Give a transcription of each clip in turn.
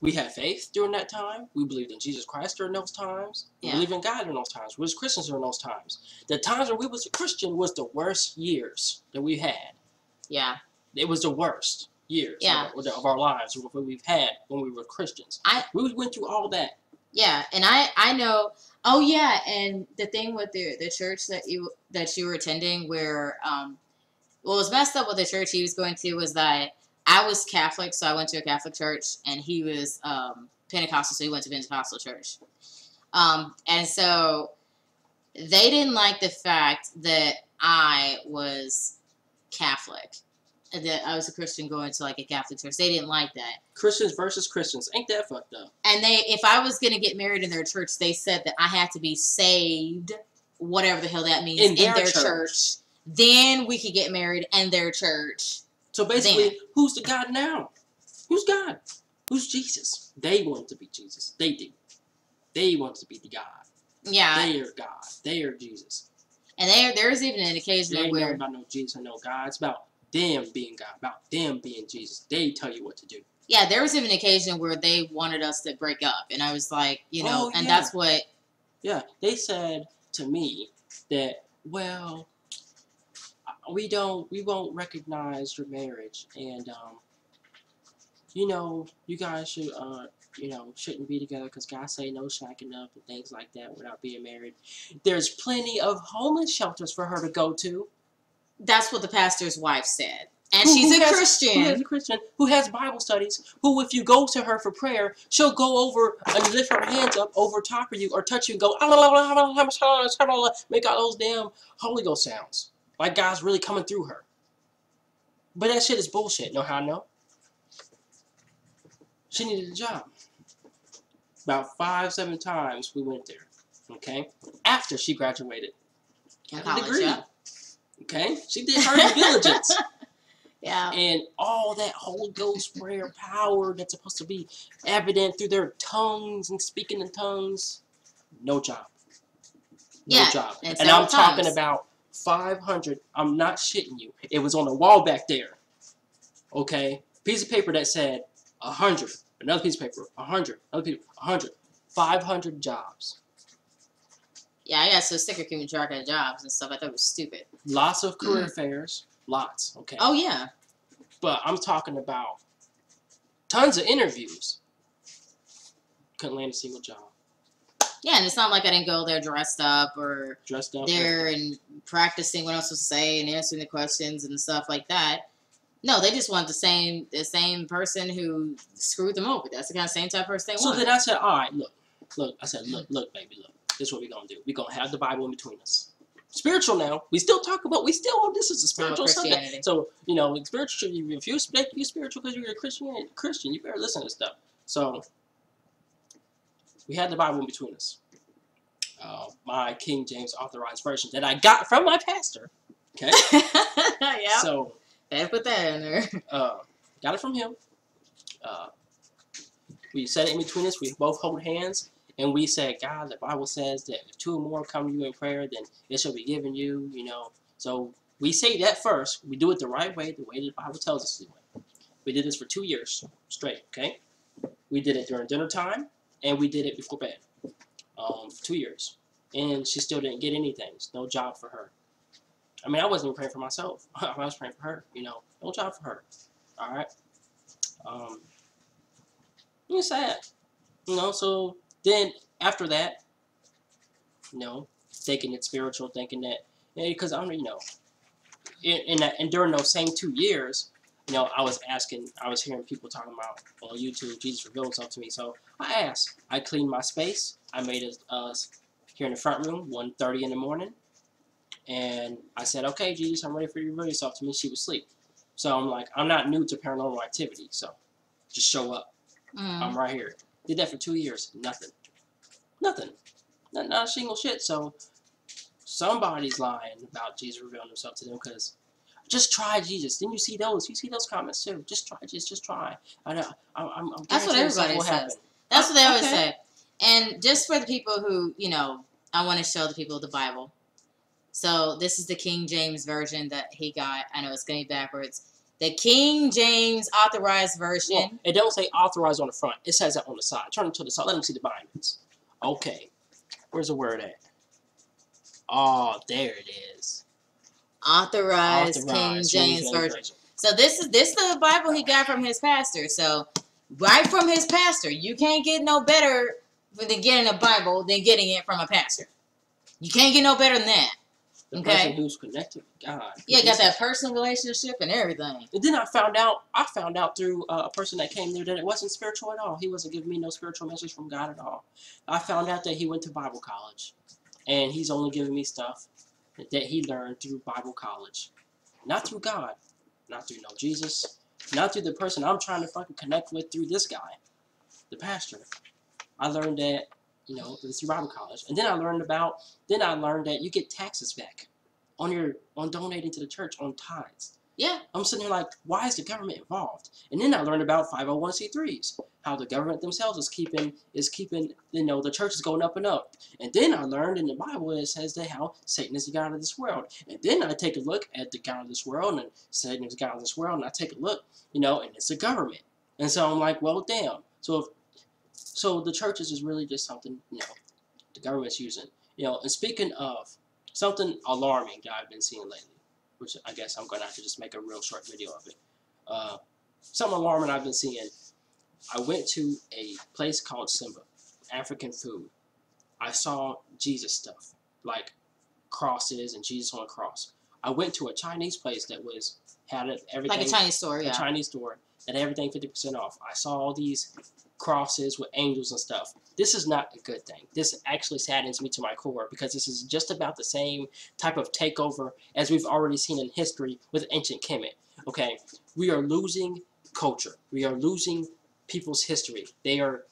we had faith during that time. We believed in Jesus Christ during those times. We Yeah. believed in God during those times. We was Christians during those times. The times when we was a Christian was the worst years that we had. Yeah. It was the worst years Yeah. of, of our lives what we've had when we were Christians. I- we went through all that. Yeah, and I I know. Oh yeah, and the thing with the the church that you that you were attending, where um, what was messed up with the church he was going to was that I was Catholic, so I went to a Catholic church, and he was um, Pentecostal, so he went to Pentecostal church. Um, and so they didn't like the fact that I was Catholic, and that I was a Christian going to like a Catholic church. They didn't like that. Christians versus Christians. Ain't that fucked up? and they if I was gonna get married in their church, they said that I had to be saved, whatever the hell that means, In in, their their, church. church. Then we could get married in their church. So basically, Then. who's the God now? Who's God? Who's Jesus? They want to be Jesus. They do. They want to be the God. Yeah, They are God. They are Jesus. and there there's even an occasion never where about no Jesus or no God. It's about them being God, about them being Jesus. They tell you what to do. yeah, there was even an occasion where they wanted us to break up, and I was like, you know, Oh, and yeah. that's what Yeah, they said to me that, well, we don't, we won't recognize your marriage, and um, you know, you guys should, uh, you know, shouldn't be together because guys say no shacking up and things like that without being married. There's plenty of homeless shelters for her to go to. that's what the pastor's wife said, and Who- she's who a has- Christian. Who is a Christian who has Bible studies, who if you go to her for prayer, she'll go over and lift her hands up over top of you or touch you and go, make all those damn Holy Ghost sounds. Like God's really coming through her. But that shit is bullshit. Know how I know? She needed a job. About five, seven times we went there. Okay? After she graduated. Got a degree. Okay? She did her diligence Yeah. and all that Holy Ghost prayer power that's supposed to be evident through their tongues and speaking in tongues. No job. No Yeah, job. and And, I'm several talking about 500. I'm not shitting you. It was on the wall back there. Okay? Piece of paper that said 100. Another piece of paper, 100. Another piece, 100. 500 jobs. Yeah, I got so sick of keeping track of jobs and stuff. I thought it was stupid. Lots of career mm. fairs. Lots. Okay? Oh yeah. But I'm talking about tons of interviews. Couldn't land a single job. Yeah, and it's not like I didn't go there dressed up or Dressed up. there and practicing what I was supposed to say and answering the questions and stuff like that. No, they just want the same the same person who screwed them over. That's the kind of same type of person they So want. then I said, all right, look, look. I said, look, look, baby, look. This is what we're gonna do. We're gonna have the Bible in between us. Spiritual now. We still talk about. We still. Oh, this is a spiritual Sunday. So you know, spiritual. If you expect to be spiritual because you're a Christian, Christian, you better listen to stuff. So we had the Bible in between us. Uh, my King James Authorized Version that I got from my pastor. Okay. yeah. So Better put that in there. uh, got it from him. Uh, we said it in between us. We both hold hands, and we said, "God, the Bible says that if two or more come to you in prayer, then it shall be given you." You know, so we say that first. We do it the right way, the way the Bible tells us to do it. We did this for two years straight. Okay, we did it during dinner time, and we did it before bed. Um, for two years, and she still didn't get anything. No job for her. I mean, I wasn't even praying for myself. I was praying for her. You know, no job for her. All right. Um, it's sad. You know, so then after that, you know, thinking it's spiritual, thinking that, because I'm, you know, in, in that, and during those same two years, you know, I was asking, I was hearing people talking about on YouTube, Jesus revealed himself to me. So I asked, I cleaned my space. I made it uh, here in the front room, 1.30 in the morning. And I said, okay, Jesus, I'm ready for you to reveal yourself to me. She was asleep. So I'm like, I'm not new to paranormal activity. So just show up. Mm. I'm right here. Did that for two years. Nothing. Nothing. Not, not a single shit. So somebody's lying about Jesus revealing himself to them because just try Jesus. Didn't you see those? You see those comments too. Just try Jesus. Just try. I know. I'm, I'm, I'm That's what everybody says. happen. That's what they always Okay. say. And just for the people who, you know, I want to show the people the Bible. So this is the King James version that he got. I know it's going to be backwards. the King James Authorized Version. Well, it don't say authorized on the front. It says that on the side. Turn it to the side. Let them see the bindings. Okay. Where's the word at? Oh, there it is. Authorized, King James, Version. So this is this the Bible he got from his pastor. So right from his pastor, you can't get no better than getting a Bible than getting it from a pastor. You can't get no better than that. The Okay. person who's connected with God. Yeah, got that personal relationship and everything. And then I found out, I found out through uh, a person that came there that it wasn't spiritual at all. He wasn't giving me no spiritual message from God at all. I found out that he went to Bible college, and he's only giving me stuff that he learned through Bible college, not through God, not through no Jesus, not through the person I'm trying to fucking connect with through this guy, the pastor. I learned that, you know, through Bible college, and then I learned about, then I learned that you get taxes back on your on donating to the church on tithes. Yeah, I'm sitting here like, why is the government involved? And then I learned about 501c3s, how the government themselves is keeping is keeping you know the church is going up and up. And then I learned in the Bible it says that how Satan is the god of this world. And then I take a look at the god of this world and Satan is the god of this world, and I take a look, you know, and it's the government. And so I'm like, well, damn. So if so, the churches is really just something you know the government's using. You know, and speaking of something alarming that I've been seeing lately which I guess I'm gonna have to just make a real short video of it. Uh, something alarming I've been seeing. I went to a place called Simba, African food. I saw Jesus stuff, like crosses and Jesus on a cross. I went to a Chinese place that was had everything like a Chinese store. a Yeah. Chinese store that everything 50% off. I saw all these crosses with angels and stuff. This is not a good thing. This actually saddens me to my core because this is just about the same type of takeover as we've already seen in history with ancient Kemet. Okay, we are losing culture. We are losing people's history. They are.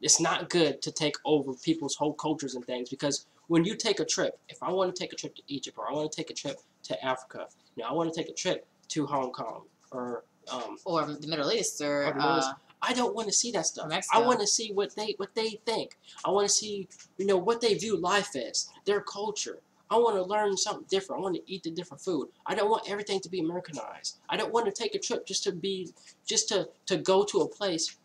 It's not good to take over people's whole cultures and things because when you take a trip, if I want to take a trip to Egypt or I want to take a trip to Africa, you know, I want to take a trip to Hong Kong or um, Or the Middle East, or, Or the Middle East. uh, I don't want to see that stuff. I want to see what they what they think. I want to see you know what they view life as, their culture. I want to learn something different. I want to eat the different food. I don't want everything to be Americanized. I don't want to take a trip just to be just to to go to a place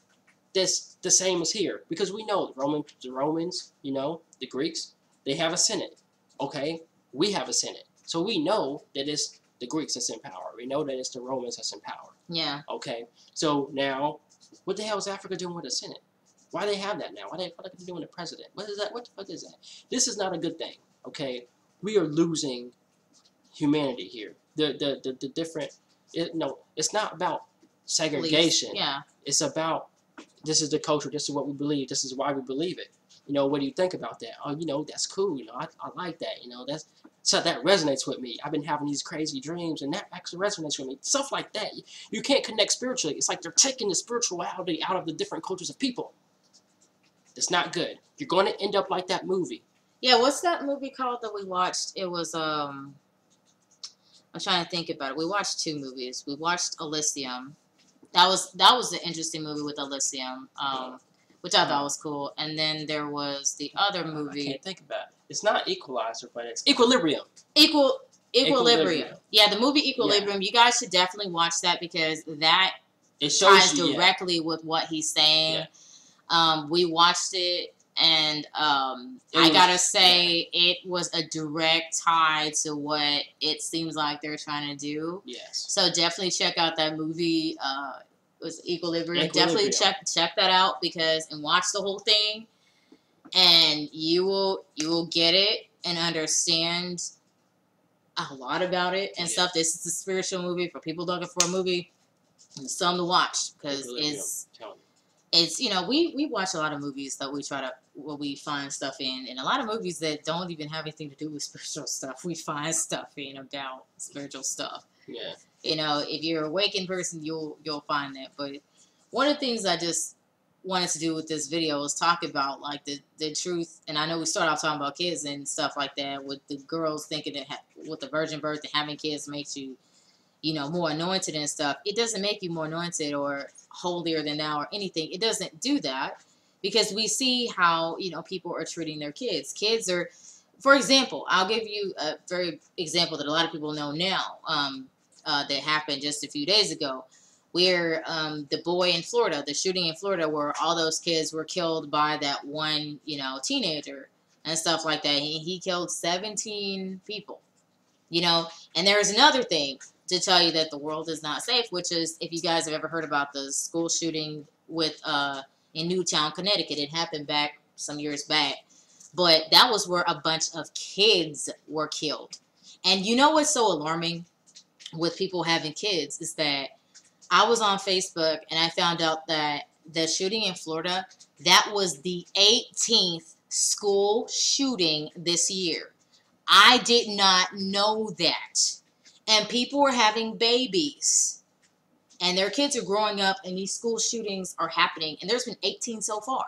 that's the same as here because we know the Roman the Romans, you know, the Greeks, they have a senate. Okay? We have a senate. So we know that it's the Greeks that's in power. We know that it's the Romans that's in power. yeah. Okay, so now, what the hell is Africa doing with the Senate? Why they have that now? Why they what are they doing with the president? What is that? What the fuck is that? This is not a good thing. Okay, we are losing humanity here. The the the, the different. It, no, it's not about segregation. Yeah. It's about this is the culture. This is what we believe. This is why we believe it. You know, what do you think about that? Oh, you know, that's cool. You know, I, I like that. You know, that's so that resonates with me. I've been having these crazy dreams, and that actually resonates with me. Stuff like that. You, can't connect spiritually. It's like they're taking the spirituality out of the different cultures of people. It's not good. You're going to end up like that movie. Yeah, what's that movie called that we watched? It was um I'm trying to think about it. We watched two movies. We watched Elysium. That was that was an interesting movie with Elysium, um, which I thought was cool. And then there was the other I movie, can't think about it. It's not Equalizer, but it's Equilibrium. Equal Equilibrium. Equilibrium. Yeah, the movie Equilibrium. You guys should definitely watch that because that It shows ties you. yeah. directly with what he's saying. Yeah. Um, we watched it, and um, It I was- gotta say, it was a direct tie to what it seems like they're trying to do. Yes. So definitely check out that movie. Uh, it was Equilibrium. Equilibrium. Definitely check check that out because and watch the whole thing, and you will you will get it and understand a lot about it and Yeah. stuff. This is a spiritual movie for people looking for a movie. It's something to watch because it's it's you know we we watch a lot of movies that we try to where we find stuff in and a lot of movies that don't even have anything to do with spiritual stuff we find stuff in about spiritual stuff Yeah. You know if you're a waking person you'll you'll find that. But one of the things i just wanted to do with this video was talk about like the the truth. And i know we start off talking about kids and stuff like that with the girls thinking that ha- with the virgin birth and having kids makes you you know more anointed and stuff. It doesn't make you more anointed or holier than thou or anything. It doesn't do that because we see how you know people are treating their kids. Kids are for example i'll give you a very example that a lot of people know now. Um, uh, that happened just a few days ago, where um, the boy in Florida, the shooting in Florida, where all those kids were killed by that one, you know, teenager and stuff like that. He, he killed 17 people, you know. And there's another thing to tell you that the world is not safe, which is if you guys have ever heard about the school shooting with uh, in Newtown, Connecticut, it happened back some years back, but that was where a bunch of kids were killed. And you know what's so alarming with people having kids is that I was on Facebook and I found out that the shooting in Florida, that was the 18th school shooting this year. I did not know that. And people were having babies. And their kids are growing up and these school shootings are happening. And there's been 18 so far.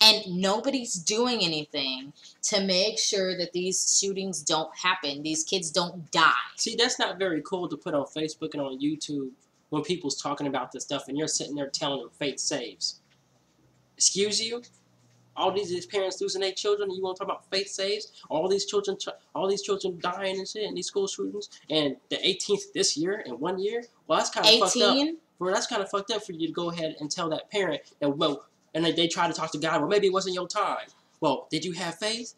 And nobody's doing anything to make sure that these shootings don't happen. These kids don't die. See, that's not very cool to put on Facebook and on YouTube when people's talking about this stuff and you're sitting there telling them faith saves. Excuse you? All these parents losing their children, and you want to talk about faith saves? All these children, all these children dying and shit in these school shootings, and the 18th this year in one year. Well, that's kind of fucked up. 18? Bro, that's kind of fucked up for you to go ahead and tell that parent that well, and they, they try to talk to God. Well, maybe it wasn't your time. Well, did you have faith?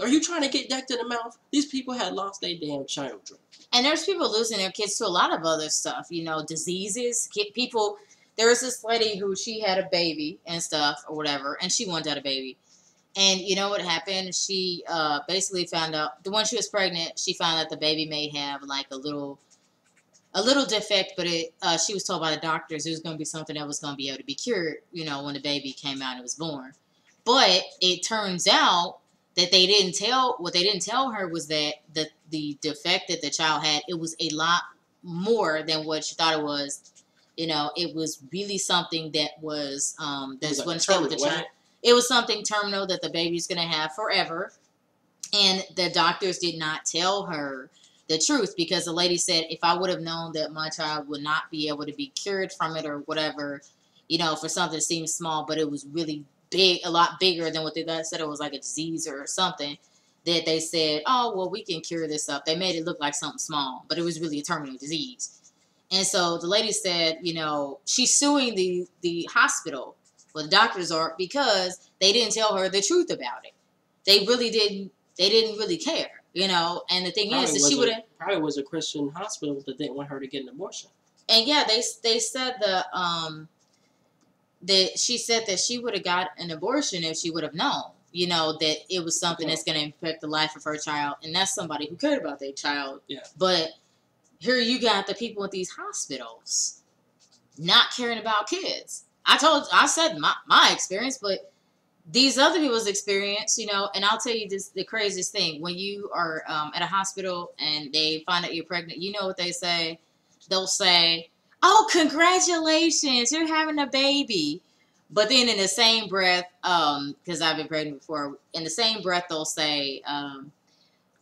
Are you trying to get decked in the mouth? These people had lost their damn children. And there's people losing their kids to a lot of other stuff, you know, diseases. People, there was this lady who she had a baby and stuff or whatever, and she wanted to have a baby. And you know what happened? She uh, basically found out the one she was pregnant. She found out the baby may have like a little, a little defect, but it. Uh, she was told by the doctors it was going to be something that was going to be able to be cured. You know, when the baby came out and was born. But it turns out that they didn't tell what they didn't tell her was that the the defect that the child had it was a lot more than what she thought it was you know it was really something that was um It that's going to stay with the child wasn't it was something terminal that the baby's going to have forever and the doctors did not tell her the truth because the lady said if i would have known that my child would not be able to be cured from it or whatever you know for something that seems small but it was really big a lot bigger than what they said it was like a disease or something that they said oh well we can cure this up. They made it look like something small but it was really a terminal disease. And so the lady said you know she's suing the the hospital well the doctors are because they didn't tell her the truth about it. They really didn't they didn't really care you know and the thing Probably is that she would have Probably was a Christian hospital that didn't want her to get an abortion. and yeah, they they said the um that she said that she would have got an abortion if she would have known, you know, that it was something Yeah. that's going to impact the life of her child, and that's somebody who cared about their child. Yeah. But here you got the people at these hospitals not caring about kids. I told, I said my my experience, but these other people's experience, you know, and I'll tell you this: the craziest thing when you are um, at a hospital and they find out you're pregnant, you know what they say? They'll say, "Oh, congratulations, you're having a baby," but then in the same breath, because I've been pregnant before, in the same breath they'll say, um,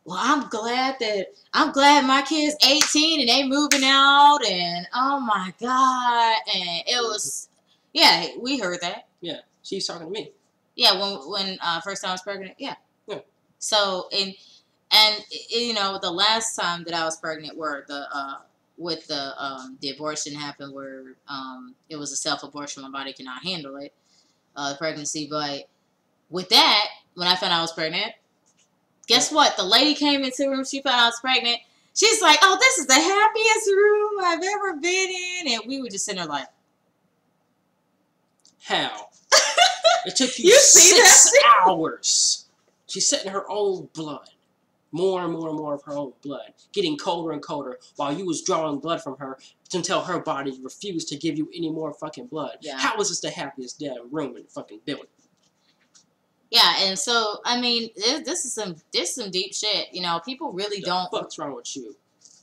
"Well, I'm glad that I'm glad my kid's 18 and they moving out, and oh my god, and it was, yeah, we heard that." Yeah, she's talking to me. Yeah, when when uh, first time I was pregnant, yeah. Yeah. So and and you know the last time that I was pregnant, where the uh, with the um, the abortion happened, where um, it was a self abortion, my body cannot handle it, uh, the pregnancy. But with that, when I found out I was pregnant, guess what? The lady came into the room. She found out I was pregnant. She's like, "Oh, this is the happiest room I've ever been in," and we were just sitting there like. How? it took you, You six hours. She's setting her own blood. More and more and more of her own blood. Getting colder and colder while you was drawing blood from her until her body refused to give you any more fucking blood. Yeah. How is this the happiest damn room in the fucking building? Yeah, and so I mean, this, this is some this is some deep shit. You know, people really The don't. fuck's wrong with you?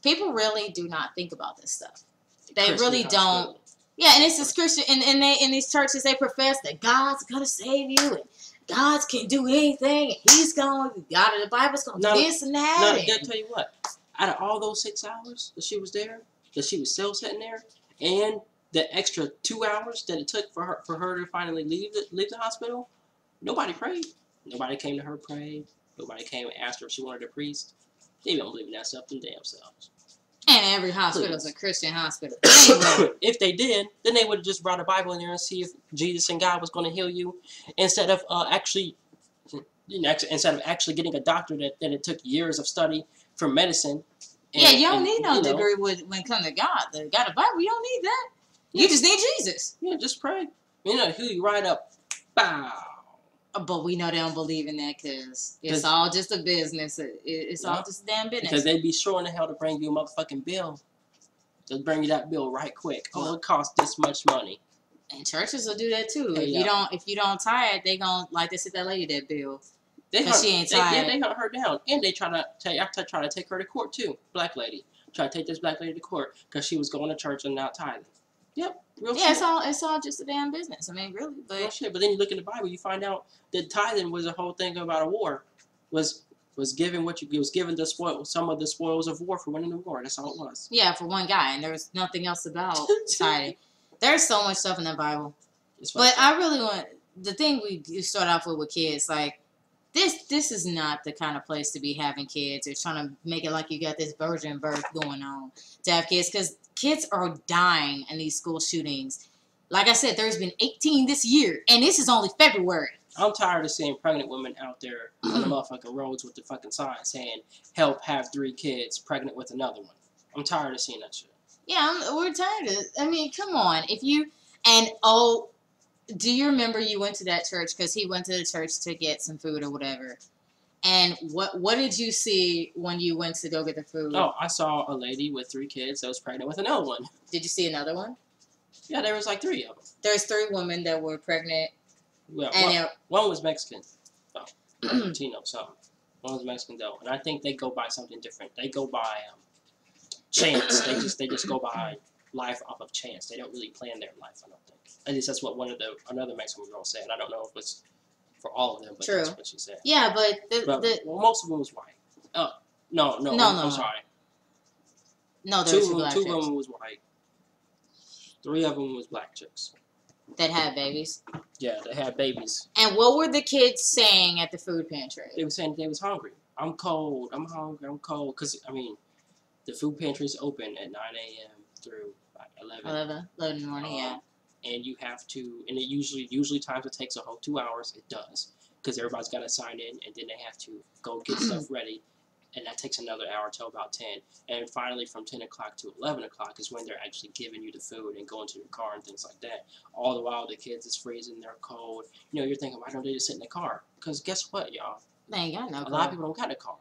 People really do not think about this stuff. They Christian really don't. Yeah, and it's this Christian, and, and they in these churches they profess that God's gonna save you, and God can do anything, and He's gonna God of the Bible's gonna No, this and that. No, I and- tell you what. Out of all those six hours that she was there, that she was still sitting there, and the extra two hours that it took for her for her to finally leave the leave the hospital, nobody prayed. Nobody came to her pray. Nobody came and asked her if she wanted a priest. They don't believe in that stuff them damn selves. And every hospital is a Christian hospital. Anyway, if they did, then they would have just brought a Bible in there and see if Jesus and God was going to heal you, instead of uh, actually, you know, instead of actually getting a doctor that, that it took years of study for medicine. yeah, you don't and, need no you know, degree with, when it comes to God. The God of Bible, you don't need that. You just need Jesus. Yeah, just pray. You know, heal you right up. Bow. But we know they don't believe in that because it's all just a business. It- it's all just a damn Because they'd be sure in the hell to bring you a motherfucking bill. They'll bring you that bill right quick. Oh, it costs this much money. And churches will do that too. Hey, if yeah. you don't, if you don't tie it, they gon' like they said that lady that bill. They hunt, she ain't they, yeah, they hunt her down, and they try to take, I try to take her to court too. Black lady try to take this black lady to court because she was going to church and not tithing. Yep, real Yeah, it's all it's all just a damn business. I mean, really, Real but shit. But then you look in the Bible, you find out that tithing was a whole thing about a war. Was was given what you was given the spoil some of the spoils of war for winning the war. That's all it was. yeah, for one guy, and there's nothing else about tithing. There's so much stuff in the Bible, but. I really want the thing we start off with with kids like. This this is not the kind of place to be having kids or trying to make it like you got this virgin birth going on to have kids because kids are dying in these school shootings. Like I said, there's been 18 this year, and this is only February. I'm tired of seeing pregnant women out there on the motherfucking roads with the fucking sign saying "Help, have three kids, pregnant with another one." I'm tired of seeing that shit. Yeah, I'm, we're tired of. It. I mean, come on. If you and oh, do you remember you went to that church because he went to the church to get some food or whatever? And what what did you see when you went to go get the food? Oh, I saw a lady with three kids that was pregnant with another one. Did you see another one? Yeah, there was like three of them. There's three women that were pregnant, Well, and one, one was Mexican, oh, Latino, something. One was Mexican though, and I think they go by something different. They go by um, chance. they just they just go by life off of chance. They don't really plan their life. I don't think. At least that's what one of the another Mexican girl said. I don't know if it's for all of them, but that's True. what she said. yeah, but the, But the well, most of them was white. Oh no, no, No, no, I'm no. sorry. no, there Two, two of them, black two of them was white. Three of them was black chicks. that had babies. Yeah, they had babies. And what were the kids saying at the food pantry? They were saying they was hungry. I'm cold. I'm hungry. I'm cold. Cause I mean, the food pantry is open at 9 a.m. through like 11, 11, 11 in the morning, uh, yeah. And you have to. And it usually usually times it takes a whole two hours. It does, because everybody's got to sign in, and then they have to go get stuff ready, and that takes another hour till about 10. And finally, from 10 o'clock to 11 o'clock is when they're actually giving you the food and going to your car and things like that. All the while, the kids is freezing. They're cold. You know, you're thinking, why don't they just sit in the car? Because guess what, y'all? They ain't got no A lot of people don't got a car.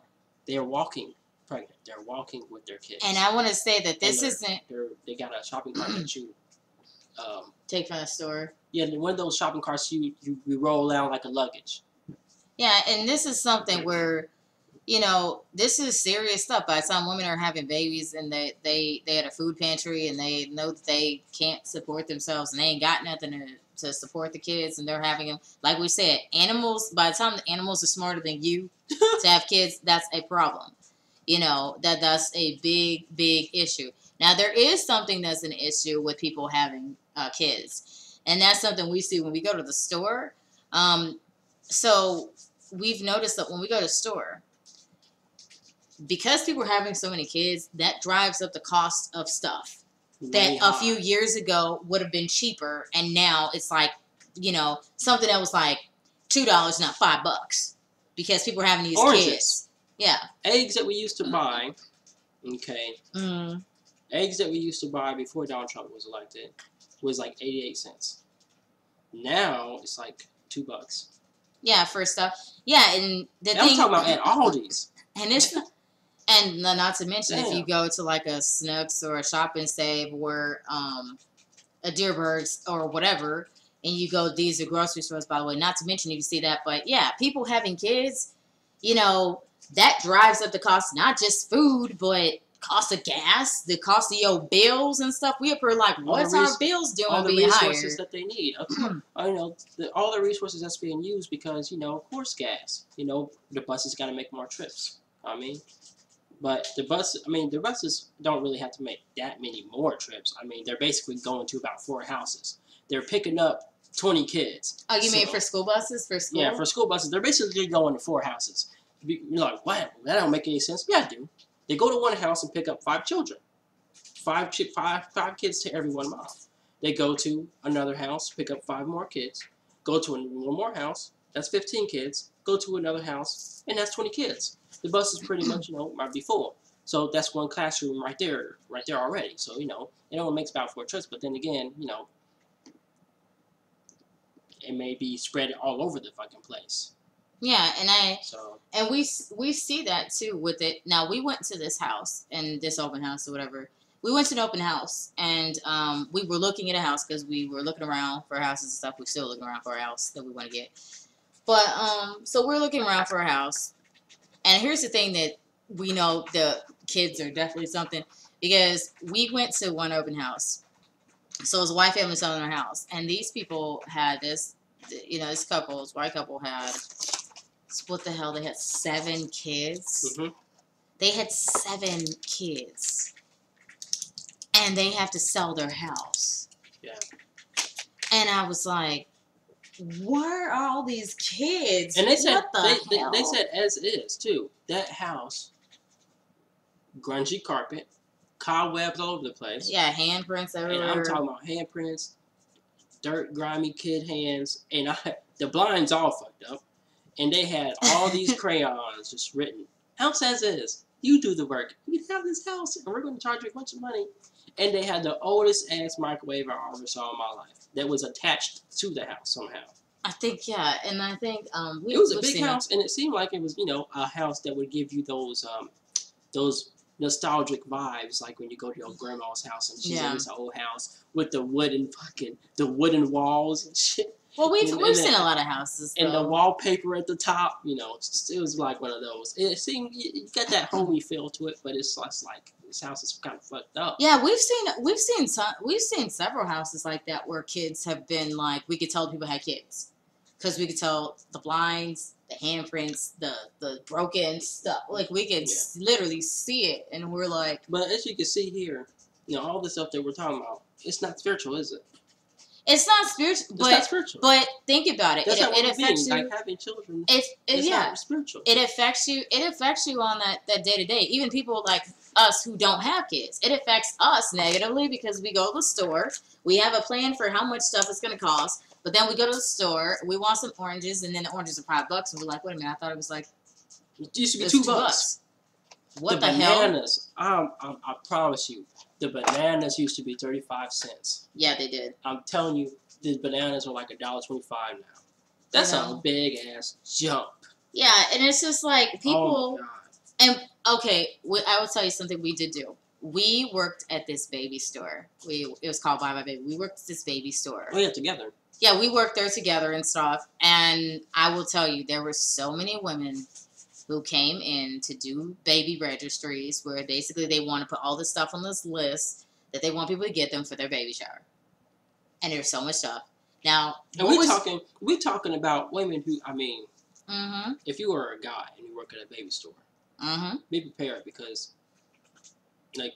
They're walking pregnant. They're walking with their kids. And I want to say that this they're- isn't They're, they got a shopping cart that you, um, take from the store. yeah, one of those shopping carts you, you, you roll down like a luggage. Yeah, and this is something where, you know, this is serious stuff. By the time women are having babies and they they they had a food pantry and they know that they can't support themselves and they ain't got nothing to to support the kids and they're having them like we said animals by the time the animals are smarter than you to have kids that's a problem you know that that's a big big issue now there is something that's an issue with people having uh, kids. And that's something we see when we go to the store. Um, so we've noticed that when we go to the store because people are having so many kids that drives up the cost of stuff that a few years ago would have been cheaper. And now it's like you know something that was like two dollars not five bucks because people are having these Oranges. kids. Yeah. Eggs that we used to buy. Okay, mm. eggs that we used to buy before Donald Trump was elected was like eighty-eight cents. Now it's like two bucks. yeah for stuff yeah and the And I'm talking about at Aldi's. and it's and not to mention if you go to like a Schnucks or a Shop and Save or um, a Dierbergs or whatever, and you go these are grocery stores by the way. Not to mention if you see that, but yeah, people having kids, you know, that drives up the cost not just food but cost of gas, the cost of your bills and stuff. We up here like, what's our bills doing all the resources higher? that they need. You know, the, all the resources that's being used because you know, of course, gas. You know, the buses got to make more trips. I mean, but the bus, I mean, the buses don't really have to make that many more trips. I mean, they're basically going to about four houses. They're picking up twenty kids. Oh, you mean for school buses for school? Yeah, for school buses, they're basically going to four houses. You- You're like, wow, that don't make any sense. Yeah, I do. They go to one house and pick up five children. five chi- five five kids to every one mile. They go to another house, pick up five more kids, go to one more house, that's 15 kids, go to another house, and that's 20 kids. The bus is pretty much, you know, might be full. So that's one classroom right there, right there already. So, you know, it only makes about four trips, but then again, you know, it may be spread all over the fucking place. Yeah, and I So, and we we see that too with it. Now we went to this house and this open house or whatever. We went to an open house and um, we were looking at a house because we were looking around for houses and stuff. We're still looking around for a house that we want to get. But um, so we're looking around for a house, and here's the thing that we know the kids are definitely something because we went to one open house. So it was a white family selling their house, and these people had this, you know, this couple, this white couple had what the hell? They had seven kids. mhm. They had seven kids, and they have to sell their house. Yeah. And I was like, "Where are all these kids?" and they said the they, they, they said as is too. That house, grungy carpet, cobwebs all over the place. yeah, handprints everywhere. And. I'm talking about handprints, dirt, grimy kid hands, and I, the blinds all fucked up. And they had all these crayons just written, house as is. You do the work. You have this house, and we're going to charge you a bunch of money. And they had the oldest ass microwave I ever saw in my life that was attached to the house somehow. I think yeah, and I think um, we, It was a big house, and it seemed like it was, you know, a house that would give you those, um, those nostalgic vibes, like when you go to your grandma's house and she's Yeah. in this old house with the wooden fucking, the wooden walls and shit, Well, we've and- we've and seen the- a lot of houses. and the wallpaper at the top. You know, it's- it was like one of those. It seemed you got that homey feel to it, but it's less like this house is kind of fucked up. Yeah, we've seen we've seen some we've seen several houses like that where kids have been like we could tell people had kids because we could tell the blinds, the handprints, the the broken stuff. Like we could Yeah. literally see it, and we're like, But as you can see here, you know, all the stuff that we're talking about, it's not spiritual, is it? It's not spiritual, It's not but spiritual. but think about it. That's It, it affects you. Like having children, It, yeah, spiritual. it affects you. It affects you on that that day to day. Even people like us who don't have kids, it affects us negatively because we go to the store. We have a plan for how much stuff it's going to cost, but then we go to the store. We want some oranges, and then the oranges are five bucks, and we're like, wait a minute, I thought it was like It used to be it's two, bucks. What the, the, hell? bananas, um, um, I promise you, the bananas used to be thirty-five cents. Yeah, they did. I'm telling you, the bananas are like a dollar twenty-five now. That's a big ass jump. Yeah, and it's just like Oh people. my God. And okay, I will tell you something we did do. We worked at this baby store. We it was called Buy Buy Baby. We worked at this baby store. Oh yeah, together. Yeah, we worked there together and stuff. And I will tell you, there were so many women who came in to do baby registries where basically they want to put all this stuff on this list that they want people to get them for their baby shower. And there's so much stuff. Now, And we're was, talking, we're talking about women who, I mean, mm-hmm, if you were a guy and you work at a baby store, mm-hmm. be prepared because, like,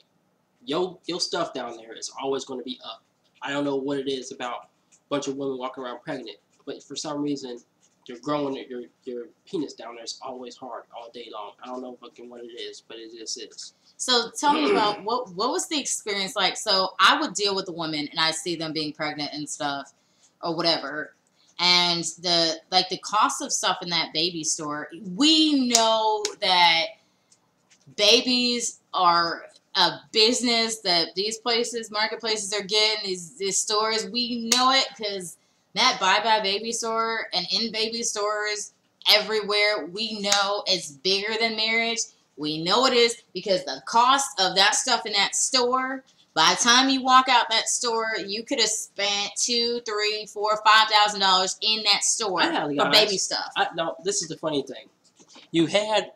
your your stuff down there is always going to be up. I don't know what it is about a bunch of women walking around pregnant, but for some reason, you're growing your your penis down there is always hard all day long. I don't know fucking what it is, but it just is. So tell me about what what was the experience like? So I would deal with the women and I see them being pregnant and stuff or whatever. And the like the cost of stuff in that baby store, we know that babies are a business that these places, marketplaces are getting, these, these stores, we know it because that Buy Buy Baby store and in baby stores everywhere, we know it's bigger than marriage. We know it is because the cost of that stuff in that store, by the time you walk out that store, you could have spent two, three, four, five thousand dollars in that store for guys- baby stuff. I, no, this is the funny thing. You had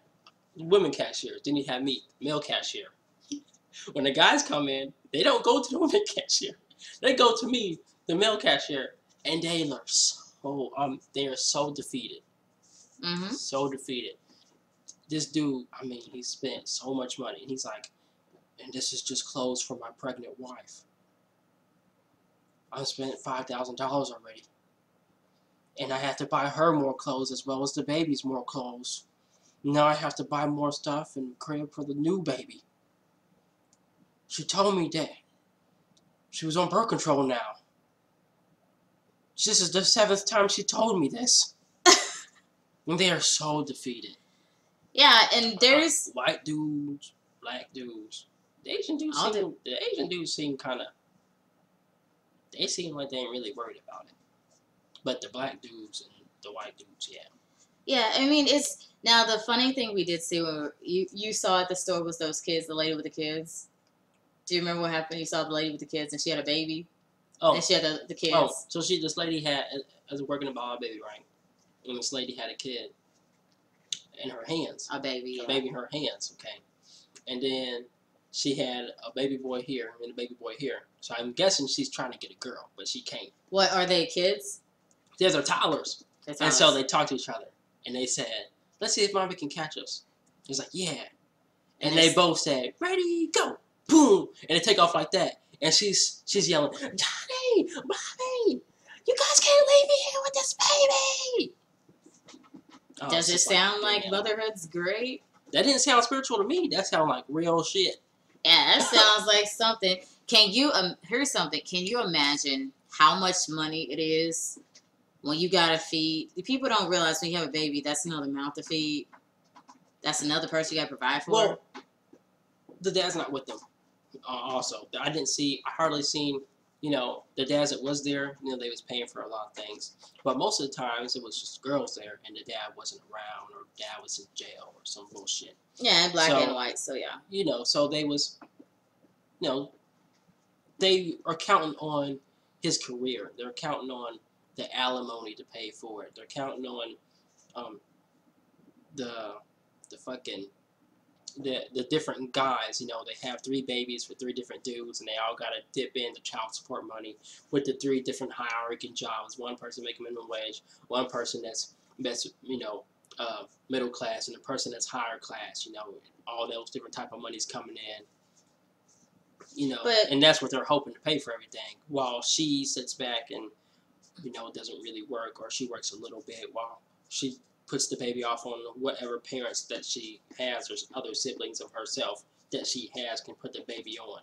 women cashiers, then you had me, male cashier. When the guys come in, they don't go to the women cashier. They go to me, the male cashier, and they are so um they are so defeated. Mm-hmm. So defeated. This dude, I mean, he spent so much money, and he's like, and this is just clothes for my pregnant wife. I spent five thousand dollars already and I have to buy her more clothes as well as the baby's more clothes. Now I have to buy more stuff and crib for the new baby. She told me that she was on birth control now. This is the seventh time she told me this. and they are so defeated. Yeah, and uh, there's white dudes, black dudes. The Asian dudes seem the Asian dudes seem kind of. They seem like they ain't really worried about it, but the black dudes and the white dudes, yeah. yeah. I mean, it's now the funny thing we did see when you you saw at the store was those kids, the lady with the kids. Do you remember what happened? You saw the lady with the kids, and she had a baby, Oh, and she had the, the kids. oh, so she this lady had as working about a baby, right? And this lady had a kid in her hands, A baby. a yeah. baby in her hands, okay, and then she had a baby boy here and a baby boy here. So I'm guessing she's trying to get a girl, but she can't. What are they kids? These are toddlers. That's And so they talked to each other, and they said, "Let's see if mommy can catch us." He's like, "Yeah," and, And they both said, "Ready, go!" Boom, and they take off like that, and she's she's yelling, "Johnny, Bobby, you guys can't leave me here with this baby." Oh, Does it sound like motherhood's great? That didn't sound spiritual to me. That sounded like real shit. Yeah, that sounds like something. Can you um here's something? Can you imagine how much money it is when you gotta feed? People don't realize when you have a baby, that's another mouth to feed. That's another person you gotta provide for. Well, the dad's not with them. Uh, also, I didn't see. I hardly seen. You know, the dads that was there. You know, they was paying for a lot of things. But most of the times, it was just girls there, and the dad wasn't around, or dad was in jail, or some bullshit. yeah, black so- and white. So yeah, You know, so they was. You know, they are counting on his career. They're counting on the alimony to pay for it. They're counting on um, the the fucking the the different guys. You know, they have three babies for three different dudes, and they all gotta dip into child support money with the three different hierarchy jobs. One person making minimum wage, one person that's that's you know uh, middle class, and a person that's higher class. You know, all those different type of monies coming in. You know, But- and that's what they're hoping to pay for everything, while she sits back and you know, it doesn't really work, or she works a little bit while she puts the baby off on whatever parents that she has or other siblings of herself that she has can put the baby on.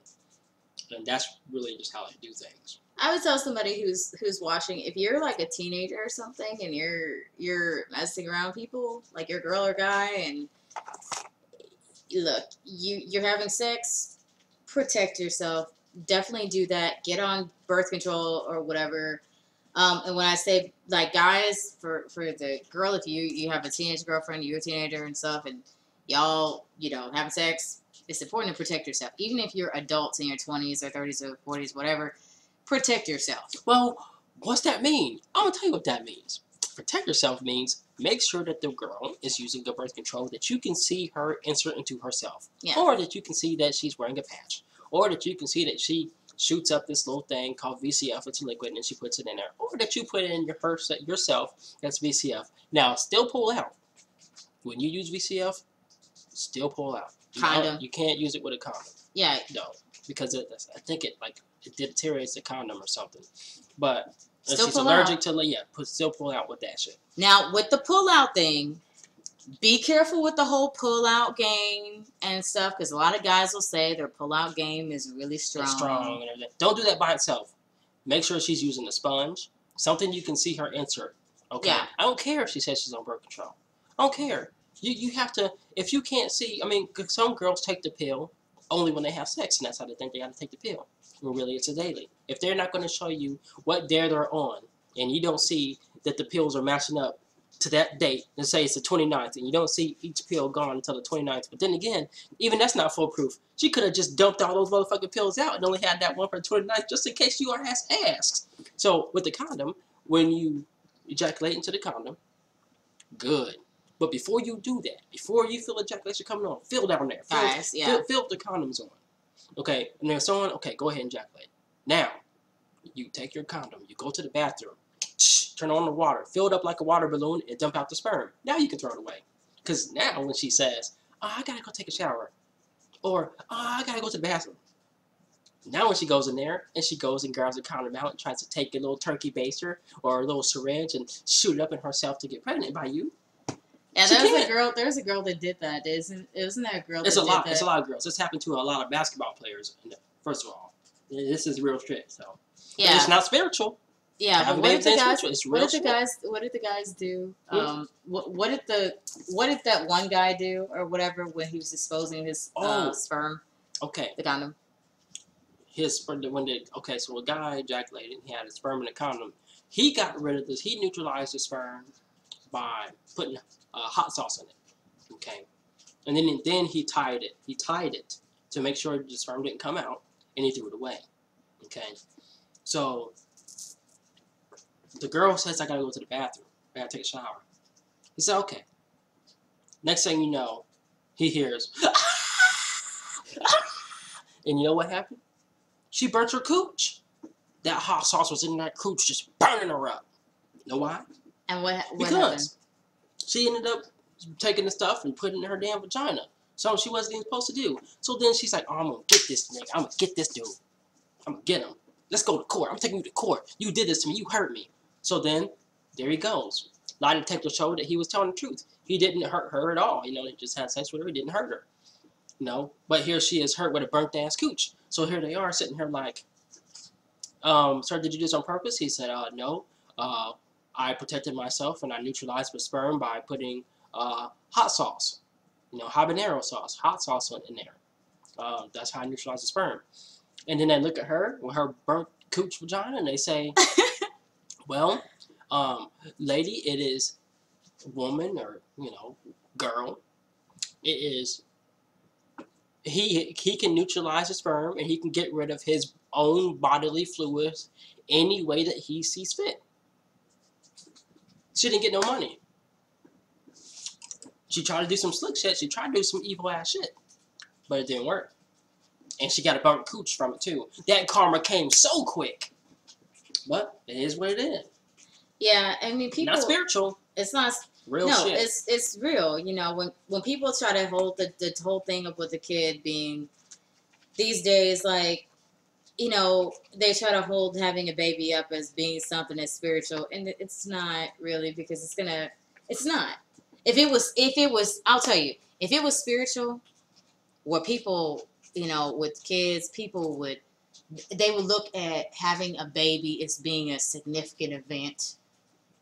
And that's really just how they do things. I would tell somebody who's who's watching if you're like a teenager or something and you're you're messing around with people like your girl or guy and look you you're having sex protect yourself definitely do that get on birth control or whatever um, and when I say like guys for for the girl if you you have a teenage girlfriend you're a teenager and stuff and y'all you know having sex it's important to protect yourself even if you're adults in your 20s or 30s or 40s whatever protect yourself. Well, what's that mean? I'm gonna tell you what that means. Protect yourself means make sure that the girl is using good birth control that you can see her insert into herself, Yeah. or that you can see that she's wearing a patch, or that you can see that she shoots up this little thing called VCF. It's a liquid, and she puts it in there, or that you put in your her, yourself. That's VCF. Now, still pull out when you use VCF. Still pull out. You don't- You can't use it with a condom. Yeah, No, because it, I think it like it deteriorates the condom or something. But Still she's allergic out. to yeah, put still pull out with that shit. Now with the pull out thing, be careful with the whole pull out game and stuff because a lot of guys will say their pull out game is really strong. It's strong and. Don't do that by itself. Make sure she's using a sponge, something you can see her insert. Okay. Yeah. I don't care if she says she's on birth control. I don't care. You you have to if you can't see. I mean, some girls take the pill only when they have sex, and that's how they think they got to take the pill. Well, really, it's a daily. If they're not going to show you what day they're on, and you don't see that the pills are matching up to that date, let's say it's the 29th, and you don't see each pill gone until the 29th. But then again, even that's not foolproof. She could have just dumped all those motherfucking pills out and only had that one for the 29th just in case your ass asks. So with the condom, when you ejaculate into the condom, good. But before you do that, before you feel ejaculation coming on, feel down there. Feel, Guys, yeah. feel, feel the condom's on. Okay, and there's someone, okay, go ahead and ejaculate. Now, you take your condom, you go to the bathroom, turn on the water, fill it up like a water balloon, and dump out the sperm. Now you can throw it away. Because now when she says, oh, I gotta go take a shower, or oh, I gotta go to the bathroom. Now when she goes in there and she goes and grabs a condom out and tries to take a little turkey baster or a little syringe and shoot it up in herself to get pregnant by you, Yeah, there was a girl. There was a girl that did that. Isn't isn't there a girl? It's that a did lot. That? It's a lot of girls. This happened to a lot of basketball players. First of all, this is real shit. So But Yeah, it's not spiritual. Yeah. But what did the guys? What did the guys? What did the guys do? Um, what what did the what did that one guy do or whatever when he was disposing his uh, Oh. sperm, Okay, the condom? his sperm. When the okay, so a guy ejaculated. He had a sperm in a condom. He got rid of this. He neutralized the sperm by putting uh, hot sauce in it. Okay, and then then he tied it. He tied it to make sure the sperm didn't come out, and he threw it away. Okay, so the girl says, "I gotta go to the bathroom. I gotta take a shower." He said, "Okay." Next thing you know, he hears, and you know what happened? She burnt her cooch. That hot sauce was in that cooch, just burning her up. You know why? And what what Because happened? she ended up taking the stuff and putting it in her damn vagina. Something she wasn't even supposed to do. So then she's like, oh, I'm gonna get this nigga. I'm gonna get this dude. I'm gonna get him. Let's go to court. I'm taking you to court. You did this to me. You hurt me. So then, there he goes. Lie detector showed that he was telling the truth. He didn't hurt her at all. You know, he just had sex with her. He didn't hurt her. You know, but here she is hurt with a burnt ass cooch. So here they are sitting here like, um, sir, did you do this on purpose? He said, uh, no. Uh, I protected myself and I neutralized the sperm by putting uh, hot sauce, you know, habanero sauce, hot sauce in- there. Uh, that's how I neutralize the sperm. And then they look at her with her burnt cooch vagina and they say, well, um, lady, it is woman or, you know, girl. It is, he, he can neutralize the sperm and he can get rid of his own bodily fluids any way that he sees fit. She didn't get no money. She tried to do some slick shit. She tried to do some evil ass shit, but it didn't work. And she got a burnt cooch from it too. That karma came so quick. But it is what it is. Yeah, I mean people. Not spiritual, It's not. real no, shit. it's it's real. You know, when when people try to hold the the whole thing up with the kid being these days, like you know, they try to hold having a baby up as being something that's spiritual, and it's not really because it's gonna. It's not. If it was, if it was, I'll tell you, if it was spiritual, where people, you know, with kids, people would, they would look at having a baby as being a significant event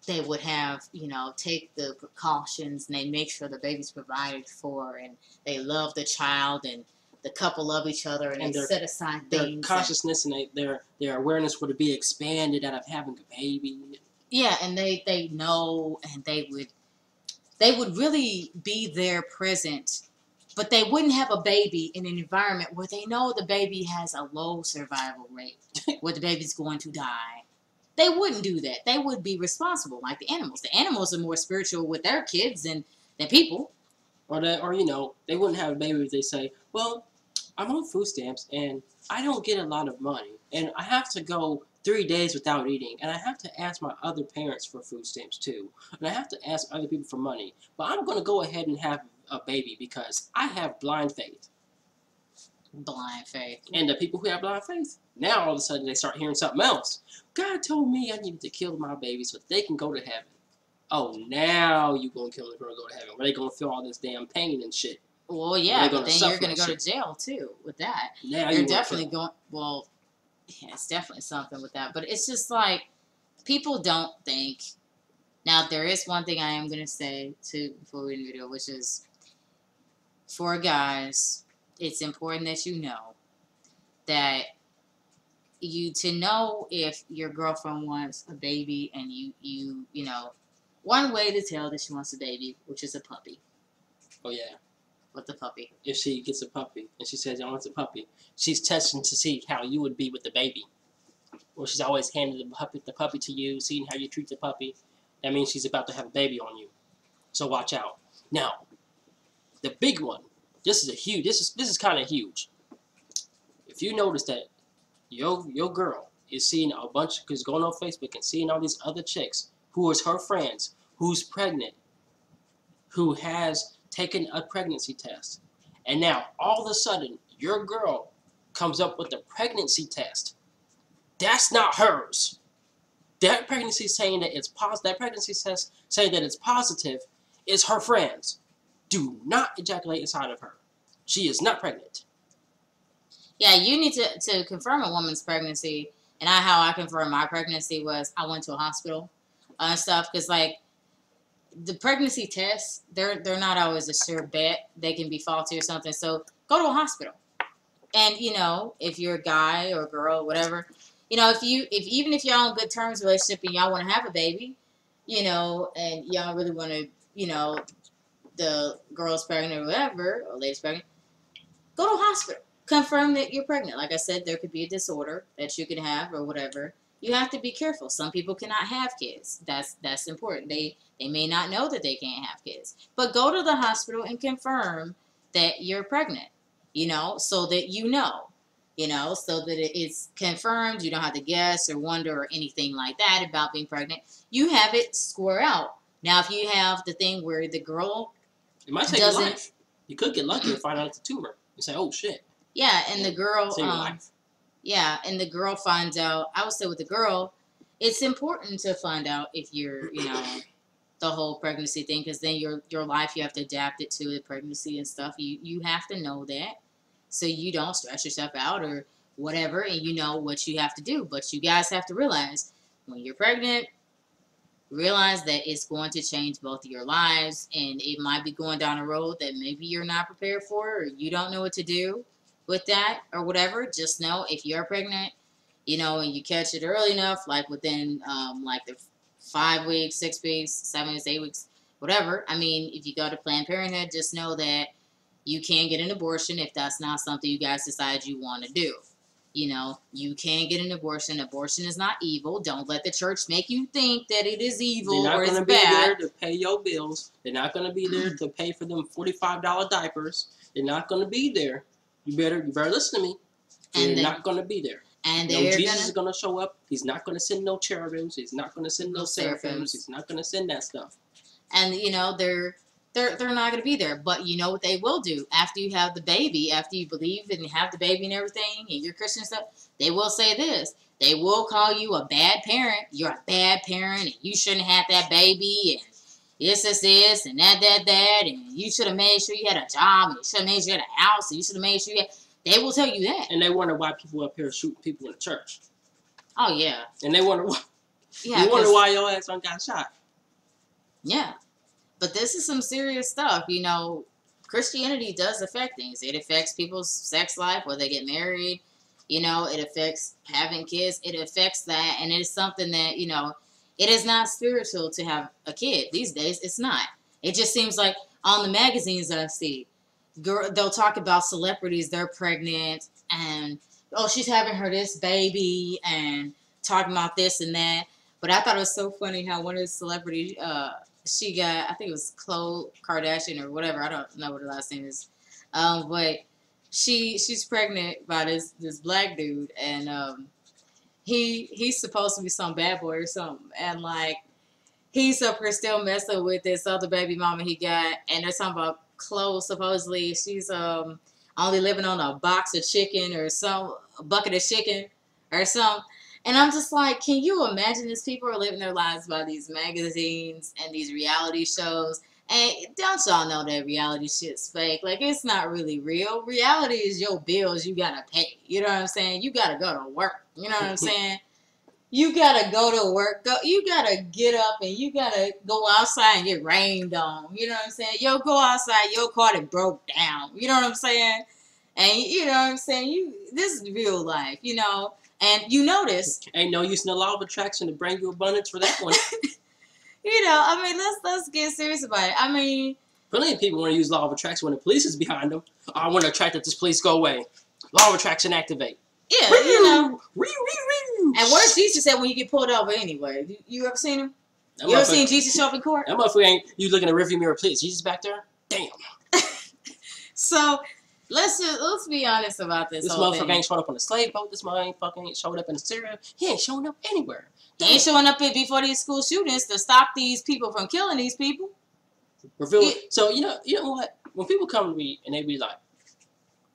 they would have, you know, take the precautions and they make sure the baby's provided for and they love the child and the couple love each other and, And they their- set aside their things. and- consciousness and they, their their awareness would be expanded out of having a baby. yeah, and they they know and they would they would really be there present, but they wouldn't have a baby in an environment where they know the baby has a low survival rate, where the baby's going to die. They wouldn't do that. They would be responsible like the animals. The animals are more spiritual with their kids than than people. Or that, or you know, they wouldn't have a baby if they say, "Well, I'm on food stamps and I don't get a lot of money, and I have to go three days without eating, and I have to ask my other parents for food stamps too, and I have to ask other people for money. But I'm going to go ahead and have a baby because I have blind faith." Blind faith. And the people who have blind faith, now all of a sudden they start hearing something else. God told me I needed to kill my baby so they can go to heaven. Oh, now you gonna kill them for go to heaven? Where they gonna feel all this damn pain and shit? Well, yeah, but then you're gonna and go to jail too with that. Now you're you definitely going. Well, yeah, it's definitely something with that. But it's just like people don't think. Now there is one thing I am gonna say to before we end the video, which is for guys, it's important that you know that you to know if your girlfriend wants a baby and you you you know one way to tell that she wants a baby, which is a puppy. Oh yeah. With the puppy. If she gets a puppy and she says I want a puppy, she's testing to see how you would be with the baby. Or she's always handing the puppy the puppy to you, seeing how you treat the puppy. That means she's about to have a baby on you. So watch out. Now, the big one. This is a huge. This is this is kind of huge. If you notice that your your girl is seeing a bunch, because going on Facebook and seeing all these other chicks who is her friends, who's pregnant, who has taken a pregnancy test, and now all of a sudden your girl comes up with a pregnancy test. That's not hers. That pregnancy saying that it's positive. That pregnancy test saying that it's positive is her friends. Do not ejaculate inside of her. She is not pregnant. Yeah, you need to, to confirm a woman's pregnancy. And I, how I confirmed my pregnancy was I went to a hospital uh, and stuff because like the pregnancy tests, they're they're not always a sure bet. They can be faulty or something. So go to a hospital. And you know, if you're a guy or a girl or whatever, you know, if you if even if y'all on good terms relationship and y'all want to have a baby, you know, and y'all really want to, you know, the girl's pregnant or whatever, or lady's pregnant, go to hospital. Confirm that you're pregnant. Like I said, there could be a disorder that you could have or whatever. You have to be careful. Some people cannot have kids. That's that's important. They they may not know that they can't have kids. But go to the hospital and confirm that you're pregnant. You know, so that you know. You know, so that it is confirmed. You don't have to guess or wonder or anything like that about being pregnant. You have it square out. Now, if you have the thing where the girl It might take your life. You could get lucky and find out it's a tumor. And say, oh shit, Yeah, and the girl, um, life. yeah, and the girl finds out. I would say with the girl, it's important to find out if you're, you know, the whole pregnancy thing, because then your your life you have to adapt it to the pregnancy and stuff. You you have to know that, so you don't stress yourself out or whatever, and you know what you have to do. But you guys have to realize when you're pregnant, realize that it's going to change both of your lives, and it might be going down a road that maybe you're not prepared for, or you don't know what to do with that or whatever, just know if you're pregnant, you know, and you catch it early enough, like within um, like the five weeks, six weeks, seven weeks, eight weeks, whatever. I mean, if you go to Planned Parenthood, just know that you can get an abortion if that's not something you guys decide you want to do. You know, you can get an abortion. Abortion is not evil. Don't let the church make you think that it is evil or it's bad. They're not going to be there to pay your bills. They're not going to be there to pay for them forty-five dollar diapers. They're not going to be there. You better, you better listen to me. And They're they- not going to be there. And they're Jesus gonna is going to show up. He's not going to send no cherubims. He's not going to send no, No seraphims. seraphims. He's not going to send that stuff. and you know they're they're they're not going to be there but you know what they will do after you have the baby after you believe and have the baby and everything and you're christian and stuff they will say this they will call you a bad parent you're a bad parent and you shouldn't have that baby and this this this and that that that and you should have made sure you had a job and you should have made sure you had a house and you should have made sure you had they will tell you that And they wonder why people up here shoot people in the church. oh yeah And they wonder why. yeah you wonder why your ass don't got shot. Yeah. But this is some serious stuff. You know, Christianity does affect things. It affects people's sex life, whether they get married. You know, it affects having kids. It affects that. And it's something that, you know, it is not spiritual to have a kid these days. It's not. It just seems like on the magazines that I see, girl, they'll talk about celebrities, they're pregnant, and, oh, she's having her this baby, and talking about this and that. But I thought it was so funny how one of the celebrities, uh, she got, I think it was Khloe Kardashian or whatever. I don't know what her last name is. Um, but she she's pregnant by this this black dude, and um, he he's supposed to be some bad boy or something, and like he's up here still messing with this other baby mama he got, and they're talking about Khloe supposedly she's um only living on a box of chicken or some bucket of chicken or something. And I'm just like, can you imagine these people are living their lives by these magazines and these reality shows? And don't y'all know that reality shit's fake? Like, it's not really real. Reality is your bills you gotta pay. You know what I'm saying? You gotta go to work. You know what I'm saying? You gotta go to work. Go. You gotta get up and you gotta go outside and get rained on. You know what I'm saying? Yo, go outside. Your car that broke down. You know what I'm saying? And you know what I'm saying? You this is real life. You know. And you notice Ain't no use in the law of attraction to bring you abundance for that one. you know, I mean, let's let's get serious about it. I mean, Plenty of people want to use law of attraction when the police is behind them. Oh, I want to attract that this police go away. Law of attraction activate. yeah, you know. Ree. And what does Jesus say when you get pulled over anyway? You, you ever seen him? That You ever seen Jesus show up in court? That motherfucker ain't. You looking at the rearview mirror, please. Jesus back there. Damn. So let's just let's be honest about this, This motherfucker thing. ain't showing up on the slave boat. This motherfucker ain't showing up in Syria. He ain't showing up anywhere. He ain't showing up before these school shootings to stop these people from killing these people. Reveal. So you know, you know what? When people come to me and they be like,